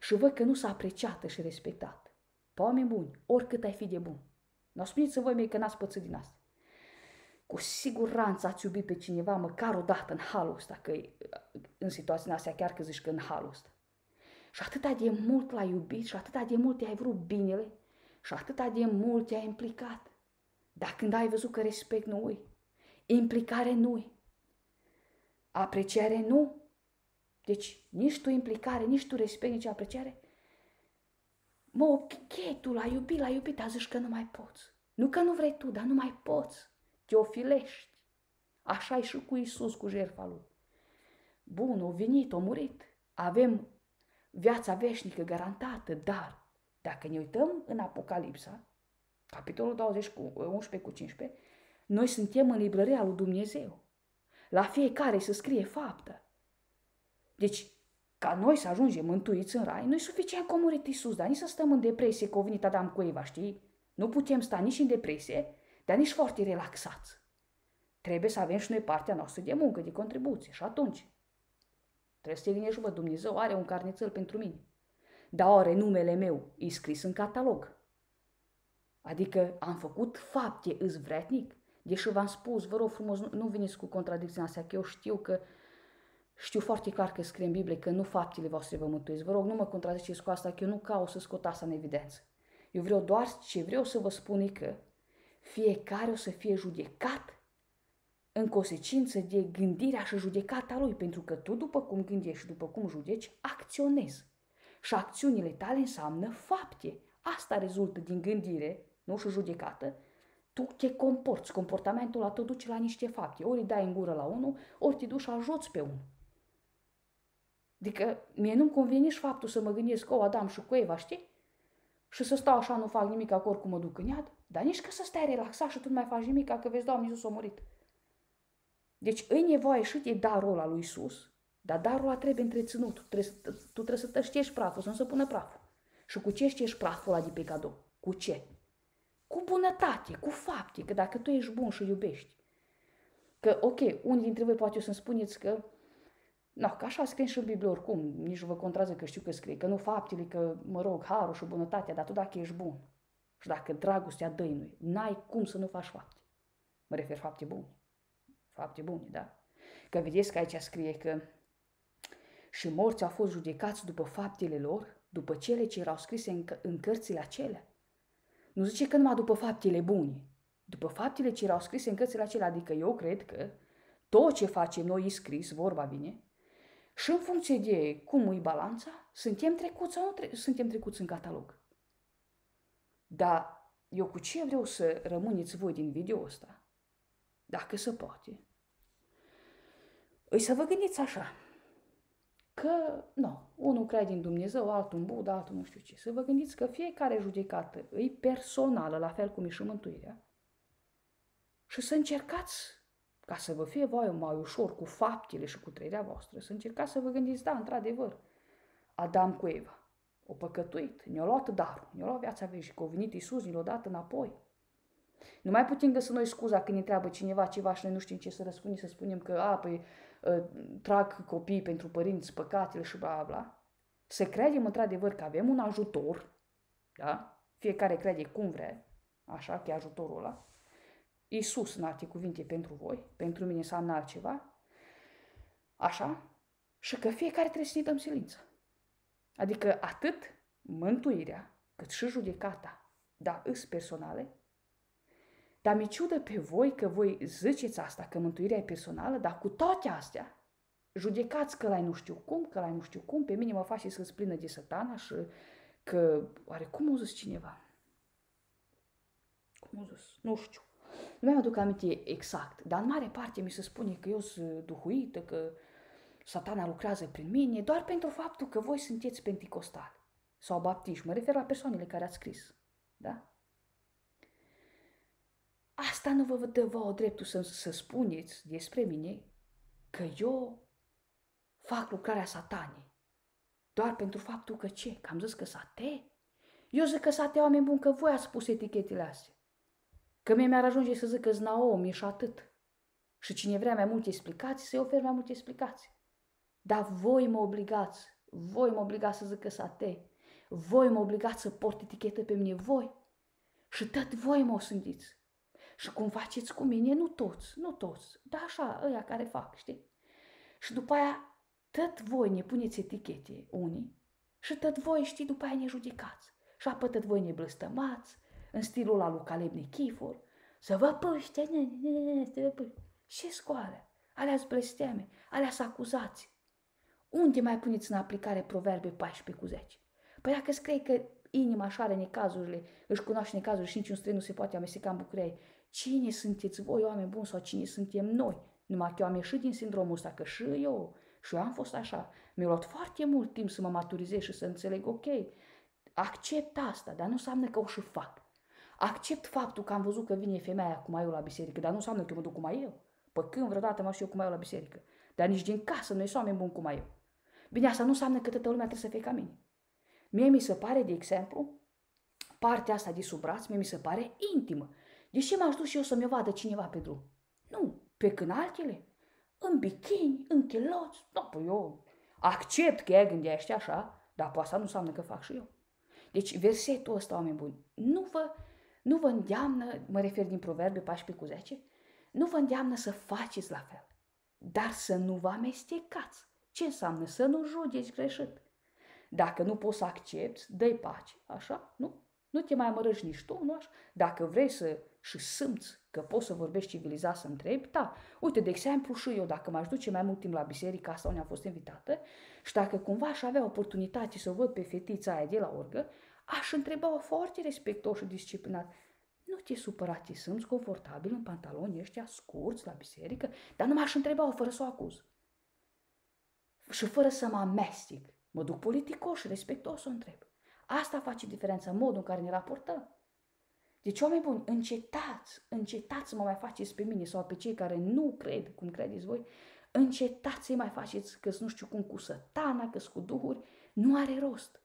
și văd că nu s-a apreciată și respectată, pe oameni buni, oricât ai fi de bun, nu spuneți să voi mei că n-ați pățit din asta. Cu siguranță ați iubit pe cineva măcar o dată în halul ăsta, că în situația astea chiar că zici că în halul ăsta. Și atâta de mult l-ai iubit și atâta de mult i-ai vrut binele și atâta de mult te-ai implicat. Dar când ai văzut că respect nu ui, implicare nu apreciare nu, deci nici tu implicare, nici tu respect, nici apreciare, mă, ok, tu l-ai iubit, l-ai iubit, dar zici că nu mai poți. Nu că nu vrei tu, dar nu mai poți. Te ofilești. așa e și cu Isus, cu jertfa lui. Bun, o venit, o murit. Avem viața veșnică garantată, dar dacă ne uităm în Apocalipsa, capitolul 20 cu 11 cu 15, noi suntem în librăria lui Dumnezeu. La fiecare să scrie faptă. Deci, ca noi să ajungem mântuiți în rai, nu e suficient că a murit Iisus, dar nici să stăm în depresie că a venit Adam cu Eva, știi? Nu putem sta nici în depresie, dar nici foarte relaxați. Trebuie să avem și noi partea noastră de muncă, de contribuție. Și atunci, trebuie să te gândești, bă, Dumnezeu are un carnețel pentru mine. Dar are numele meu, e scris în catalog. Adică am făcut fapte vretnic. Deși v-am spus, vă rog frumos, nu, nu veniți cu contradicția astea, că eu știu că știu foarte clar că scrie în Biblie că nu faptele voastre vă mântuiesc. Vă rog, nu mă contraziceți cu asta, că eu nu caut să scot asta în evidență. Eu vreau doar ce vreau să vă spun e că fiecare o să fie judecat în consecință de gândirea și judecata lui, pentru că tu, după cum gândești și după cum judeci, acționezi. Și acțiunile tale înseamnă fapte. Asta rezultă din gândire, nu și judecată, tu te comporți, comportamentul ăla te duce la niște fapte. Ori îi dai în gură la unul, ori te duci și ajuți pe unul. Adică mie nu-mi convine nici faptul să mă gândesc, o, Adam și cu Eva, știi? Și să stau așa, nu fac nimic, că oricum mă duc în iad, dar nici că să stai relaxat și tu nu mai faci nimic, că vezi, Doamne, Iisus a murit. Deci îi nevoie și de darul ăla lui Iisus, dar darul ăla trebuie întreținut. Tu trebuie, tu trebuie să tăștești praful, să nu se pună praful. Și cu ce știi praful ăla de pe cadou? Cu ce? Cu bunătate, cu fapte, că dacă tu ești bun și iubești. Că, ok, unii dintre voi poate o să-mi spuneți că No, că așa scrie și în Biblie oricum, nici nu vă contrază că știu că scrie, că nu faptele, că, mă rog, harul și bunătatea, dar tu dacă ești bun și dacă dragostea dăinui, n-ai cum să nu faci fapte. Mă refer fapte bune. Fapte bune, da? Că vedeți că aici scrie că și morții au fost judecați după faptele lor, după cele ce erau scrise în, în cărțile acelea. Nu zice că numai după faptele bune, după faptele ce erau scrise în cărțile acelea, adică eu cred că tot ce facem noi e scris, vorba bine, și în funcție de cum îi balanța, suntem trecuți sau nu tre- suntem trecuți în catalog. Dar eu cu ce vreau să rămâneți voi din video ăsta, dacă se poate, îi să vă gândiți așa. că, nu, unul crede în Dumnezeu, altul în Buddha, altul nu știu ce. Să vă gândiți că fiecare judecată e personală, la fel cum e și mântuirea. Și să încercați, ca să vă fie voi mai ușor cu faptele și cu trăirea voastră, să încercați să vă gândiți, da, într-adevăr, Adam cu Eva, o păcătuit, ne-a luat darul, ne-a luat viața veșnică, a venit Iisus, ne l-a dat înapoi. Nu mai putem găsi noi scuza când ne întreabă cineva ceva și noi nu știm ce să răspundem, să spunem că, a, păi, ă, trag copii pentru părinți păcatele și bla, bla. Să credem într-adevăr că avem un ajutor, da? Fiecare crede cum vrea, așa, că e ajutorul ăla. Iisus, în alte cuvinte, pentru voi, pentru mine înseamnă altceva, așa, și că fiecare trebuie să ne dăm silință. Adică atât mântuirea, cât și judecata, da, îs personale, dar mi ciudă pe voi că voi ziceți asta, că mântuirea e personală, dar cu toate astea, judecați că la nu știu cum, că la nu știu cum, pe mine mă face să-ți plină de satana și că, oare cum o zis cineva? Cum o zis? Nu știu. Nu mi-am aduc aminte exact, dar în mare parte mi se spune că eu sunt duhuită, că satana lucrează prin mine, doar pentru faptul că voi sunteți penticostali sau baptiști. Mă refer la persoanele care ați scris. Da? Asta nu vă dă vouă dreptul să, să spuneți despre mine că eu fac lucrarea satanii. Doar pentru faptul că ce? Că am zis că sate? Eu zic că sate oameni buni, că voi ați spus etichetele astea. Că mie mi-ar ajunge să zic că znaom, e și atât. Și cine vrea mai multe explicații, să-i ofer mai multe explicații. Dar voi mă obligați, voi mă obligați să zic că sate, voi mă obligați să port etichetă pe mine, voi. Și tot voi mă osândiți. Și cum faceți cu mine, nu toți, nu toți, dar așa, ăia care fac, știi? Și după aia, tot voi ne puneți etichete unii și tot voi, știi, după aia ne judecați. Și apă tot voi ne blăstămați, în stilul ăla lui Caleb Nichifor, să vă păște, ne, ne, ne, să vă păște. Și scoale, alea blesteme, alea acuzați. Unde mai puneți în aplicare proverbe 14 cu 10? Păi dacă scrie că inima așa are necazurile, își cunoaște necazurile și niciun străin nu se poate amesteca în bucurie, cine sunteți voi, oameni buni, sau cine suntem noi? Numai că eu am ieșit din sindromul ăsta, că și eu, și eu am fost așa. Mi-a luat foarte mult timp să mă maturizez și să înțeleg, ok, accept asta, dar nu înseamnă că o și fac. Accept faptul că am văzut că vine femeia cu maiul la biserică, dar nu înseamnă că mă duc cu mai eu. Păi când vreodată mă și eu cu maiul la biserică. Dar nici din casă nu e oameni buni cu mai eu. Bine, asta nu înseamnă că toată lumea trebuie să fie ca mine. Mie mi se pare, de exemplu, partea asta de sub braț, mie mi se pare intimă. Deși m-aș duce eu să-mi vadă cineva pe drum. Nu, pe când altele, în bikini, în chiloți, da, păi eu accept că ea gândește așa, dar pe asta nu înseamnă că fac și eu. Deci versetul ăsta, oameni buni, nu vă, nu vă îndeamnă, mă refer din Proverbe 14 cu 10, nu vă îndeamnă să faceți la fel, dar să nu vă amestecați. Ce înseamnă? Să nu judeci greșit. Dacă nu poți să accepti, dă pace, așa? Nu? Nu te mai amărăși nici tu, nu așa? Dacă vrei să și simți că poți să vorbești civilizat să întrebi, da. Uite, de exemplu, și eu, dacă m-aș duce mai mult timp la biserică, asta unde am fost invitată, și dacă cumva aș avea oportunitate să văd pe fetița aia de la orgă, aș întreba-o foarte respectos și disciplinat. Nu te supăra, te simți confortabil în pantaloni ăștia scurți la biserică, dar nu m-aș întreba-o fără să o acuz. Și fără să mă amestec. Mă duc politicos și respectos o întreb. Asta face diferența, modul în care ne raportăm. Deci, oameni buni, încetați, încetați să mă mai faceți pe mine sau pe cei care nu cred cum credeți voi, încetați să-i mai faceți că nu știu cum cu satana, că cu duhuri, nu are rost.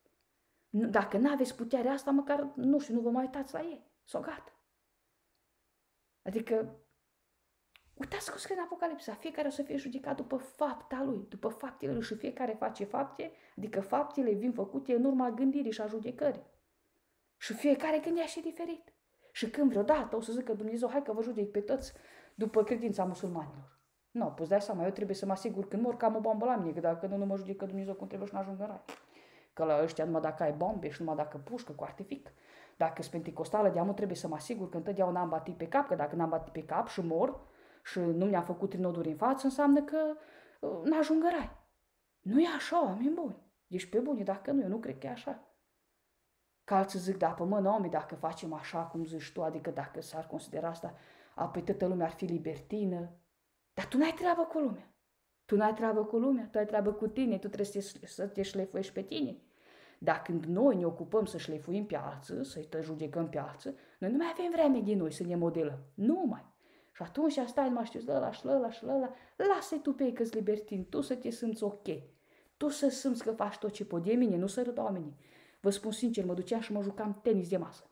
Dacă nu aveți puterea asta, măcar, nu știu, nu vă mai uitați la ei. Sau gata. Adică, uitați cum scrie în Apocalipsa, fiecare o să fie judecat după fapta lui, după faptele lui și fiecare face fapte, adică faptele vin făcute în urma gândirii și a judecării. Și fiecare gândea și diferit. Și când vreodată o să zică Dumnezeu, hai că vă judec pe toți după credința musulmanilor. Nu, no, păi dai seama, eu trebuie să mă asigur când mor că am o bombă la mine, că dacă nu, nu mă judecă Dumnezeu cum trebuie și nu ajung în rai. Că la ăștia numai dacă ai bombe și numai dacă pușcă cu artific. Dacă sunt pentecostală, de trebuie să mă asigur că întotdeauna am batit pe cap, că dacă n-am batit pe cap și mor și nu mi-am făcut noduri în față, înseamnă că uh, n-ajung în rai. Nu e așa, oameni buni. Ești pe bune, dacă nu, eu nu cred că e așa. Că alții zic, da, pe mă, Naomi, dacă facem așa cum zici tu, adică dacă s-ar considera asta, apoi toată lumea ar fi libertină. Dar tu n-ai treabă cu lumea. Tu n-ai treabă cu lumea, tu ai treabă cu tine, tu trebuie să te șlefuiești pe tine. Dar când noi ne ocupăm să șlefuim pe alții, să-i te judecăm pe alții, noi nu mai avem vreme din noi să ne modelăm. Nu mai. Și atunci stai numai știu, ăla și ăla și ăla, lasă-i tu pe ei că-s libertin, tu să te simți ok. Tu să simți că faci tot ce pot de mine, nu să râd oamenii. Vă spun sincer, mă duceam și mă jucam tenis de masă.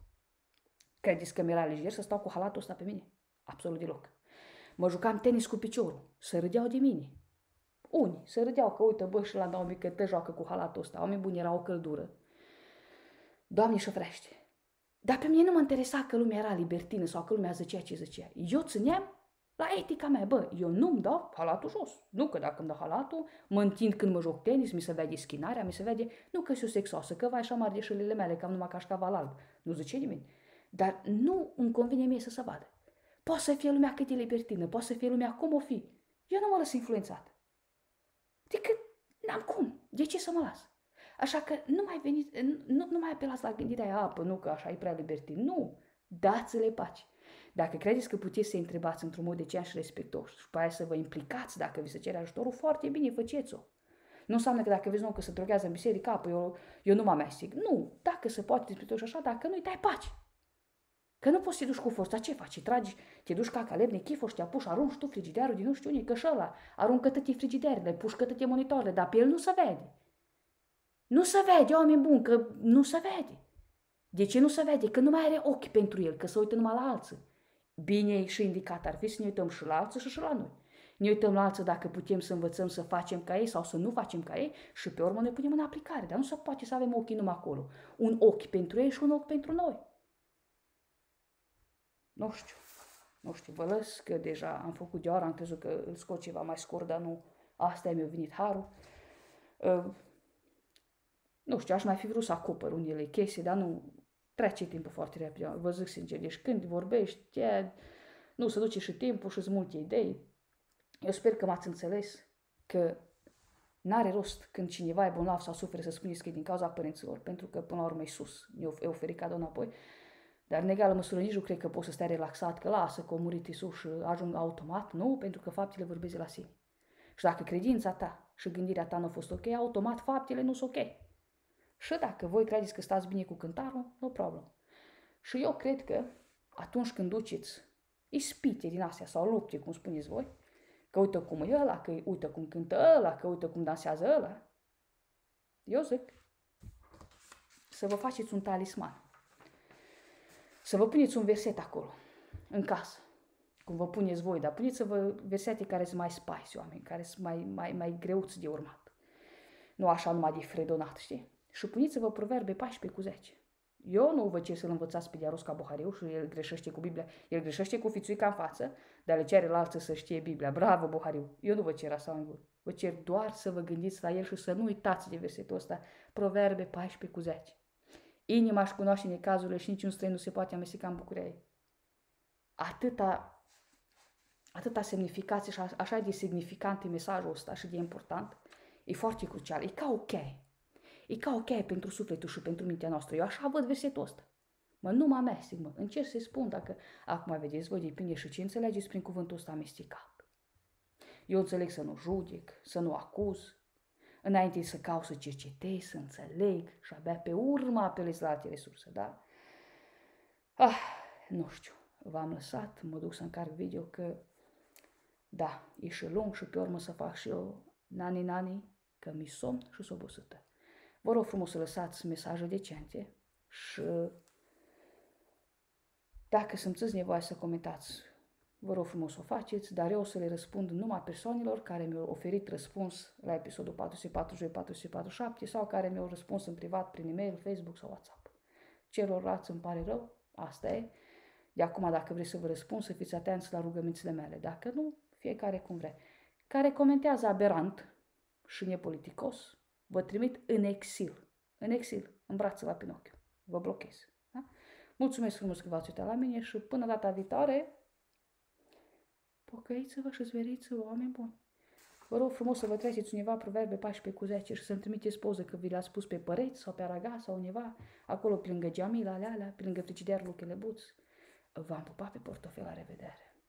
Credeți că mi-era lejer să stau cu halatul ăsta pe mine? Absolut deloc. Mă jucam tenis cu piciorul, să râdeau de mine. Unii se râdeau că uite bă și la Naomi că te joacă cu halatul ăsta. Oameni buni, era o căldură. Doamne și frește. Dar pe mine nu mă interesa că lumea era libertină sau că lumea zicea ce zicea. Eu țineam la etica mea, bă, eu nu-mi dau halatul jos. Nu că dacă îmi dau halatul, mă întind când mă joc tenis, mi se vede schinarea, mi se vede, nu că sunt sexoasă, că vai așa mari de mele, cam numai cașcaval alb. Nu zice nimeni. Dar nu îmi convine mie să se vadă. Poate să fie lumea cât e libertină, poate să fie lumea cum o fi. Eu nu mă lăs influențat. Adică n-am cum. De ce să mă las? Așa că nu mai veniți, nu, nu mai apelați la gândirea aia, apă, nu că așa e prea libertin. Nu. Dați-le pace. Dacă credeți că puteți să întrebați într-un mod decent și respectos și pe aia să vă implicați dacă vi se cere ajutorul, foarte bine, faceți-o. Nu înseamnă că dacă vezi un că se droghează în biserică, apă, eu, eu nu mă amestec. Nu, dacă se poate despre și așa, dacă nu-i dai pace. Că nu poți să te duci cu forța, ce faci? Tragi, te duci ca calebne, chifoși, te apuși, arunci tu frigiderul din nu știu unii, că și ăla, aruncă tăte frigiderele, puși tăte monitoarele, dar pe el nu se vede. Nu se vede, oameni buni, că nu se vede. De ce nu se vede? Că nu mai are ochi pentru el, că se uită numai la alții. Bine și indicat ar fi să ne uităm și la alții și și la noi. Ne uităm la alții dacă putem să învățăm să facem ca ei sau să nu facem ca ei și pe urmă ne punem în aplicare. Dar nu se poate să avem ochii numai acolo. Un ochi pentru ei și un ochi pentru noi. Nu știu. Nu știu, vă lăs că deja am făcut de oră, am crezut că îl scot ceva mai scurt, dar nu. Asta mi-a venit harul. Uh, nu știu, aș mai fi vrut să acopăr unele chestii, dar nu trece timpul foarte repede. Vă zic sincer, deci când vorbești, e, nu se duce și timpul și sunt multe idei. Eu sper că m-ați înțeles că n-are rost când cineva e bolnav sau suferă să spuneți că e din cauza părinților, pentru că până la urmă e sus, ne-a oferit cadou înapoi. Dar în egală măsură nici nu cred că poți să stai relaxat, că lasă, că a murit Isus și ajung automat. Nu, pentru că faptele vorbesc de la sine. Și dacă credința ta și gândirea ta nu a fost ok, automat faptele nu sunt ok. Și dacă voi credeți că stați bine cu cântarul, no problem. Și eu cred că atunci când duceți ispite din astea sau lupte, cum spuneți voi, că uite cum e ăla, că uite cum cântă ăla, că uite cum dansează ăla, eu zic să vă faceți un talisman să vă puneți un verset acolo, în casă, cum vă puneți voi, dar puneți-vă versete care sunt mai spicy, oameni, care sunt mai, mai, mai greuți de urmat. Nu așa numai de fredonat, știi? Și puneți-vă proverbe 14 cu 10. Eu nu vă cer să-l învățați pe Diarus ca Bohariu și el greșește cu Biblia. El greșește cu fițuica în față, dar le cere la alții să știe Biblia. Bravo, Bohariu! Eu nu vă cer așa în Vă cer doar să vă gândiți la el și să nu uitați de versetul ăsta. Proverbe 14 cu 10. Inima își cunoaște necazurile și niciun străin nu se poate amesteca în bucuria ei. Atâta, atâta semnificație și așa de significant e mesajul ăsta și de important, e foarte crucial. E ca o cheie. E ca o cheie pentru sufletul și pentru mintea noastră. Eu așa văd versetul ăsta. Mă, nu mă amestec, mă. Încerc să-i spun dacă acum vedeți voi depinde și ce înțelegeți prin cuvântul ăsta amestecat. Eu înțeleg să nu judec, să nu acuz, înainte să caut să cercetez, să înțeleg și abia pe urmă apelez la alte resurse, da? Ah, nu știu, v-am lăsat, mă duc să încarc video că, da, e și lung și pe urmă să fac și eu nani-nani, că mi somn și s-o obosită. Vă rog frumos să lăsați mesaje decente și dacă simțiți nevoie să comentați Vă rog frumos să o faceți, dar eu o să le răspund numai persoanelor care mi-au oferit răspuns la episodul 442-447 sau care mi-au răspuns în privat prin e-mail, Facebook sau WhatsApp. Celorlalți îmi pare rău, asta e. De acum, dacă vreți să vă răspund, să fiți atenți la rugămințile mele. Dacă nu, fiecare cum vrea. Care comentează aberant și nepoliticos, vă trimit în exil. În exil, în brațe la Pinocchio. Vă blochez. Da? Mulțumesc frumos că v-ați uitat la mine și până data viitoare, Pocăiți-vă și zveriți-vă, oameni buni. Vă rog frumos să vă treceți undeva proverbe 14 cu 10 și să-mi trimiteți poză că vi le-a spus pe păreți sau pe araga sau undeva, acolo pe lângă geamila alea, pe lângă frigiderul Chelebuț. V-am pupat pe portofel, la revedere!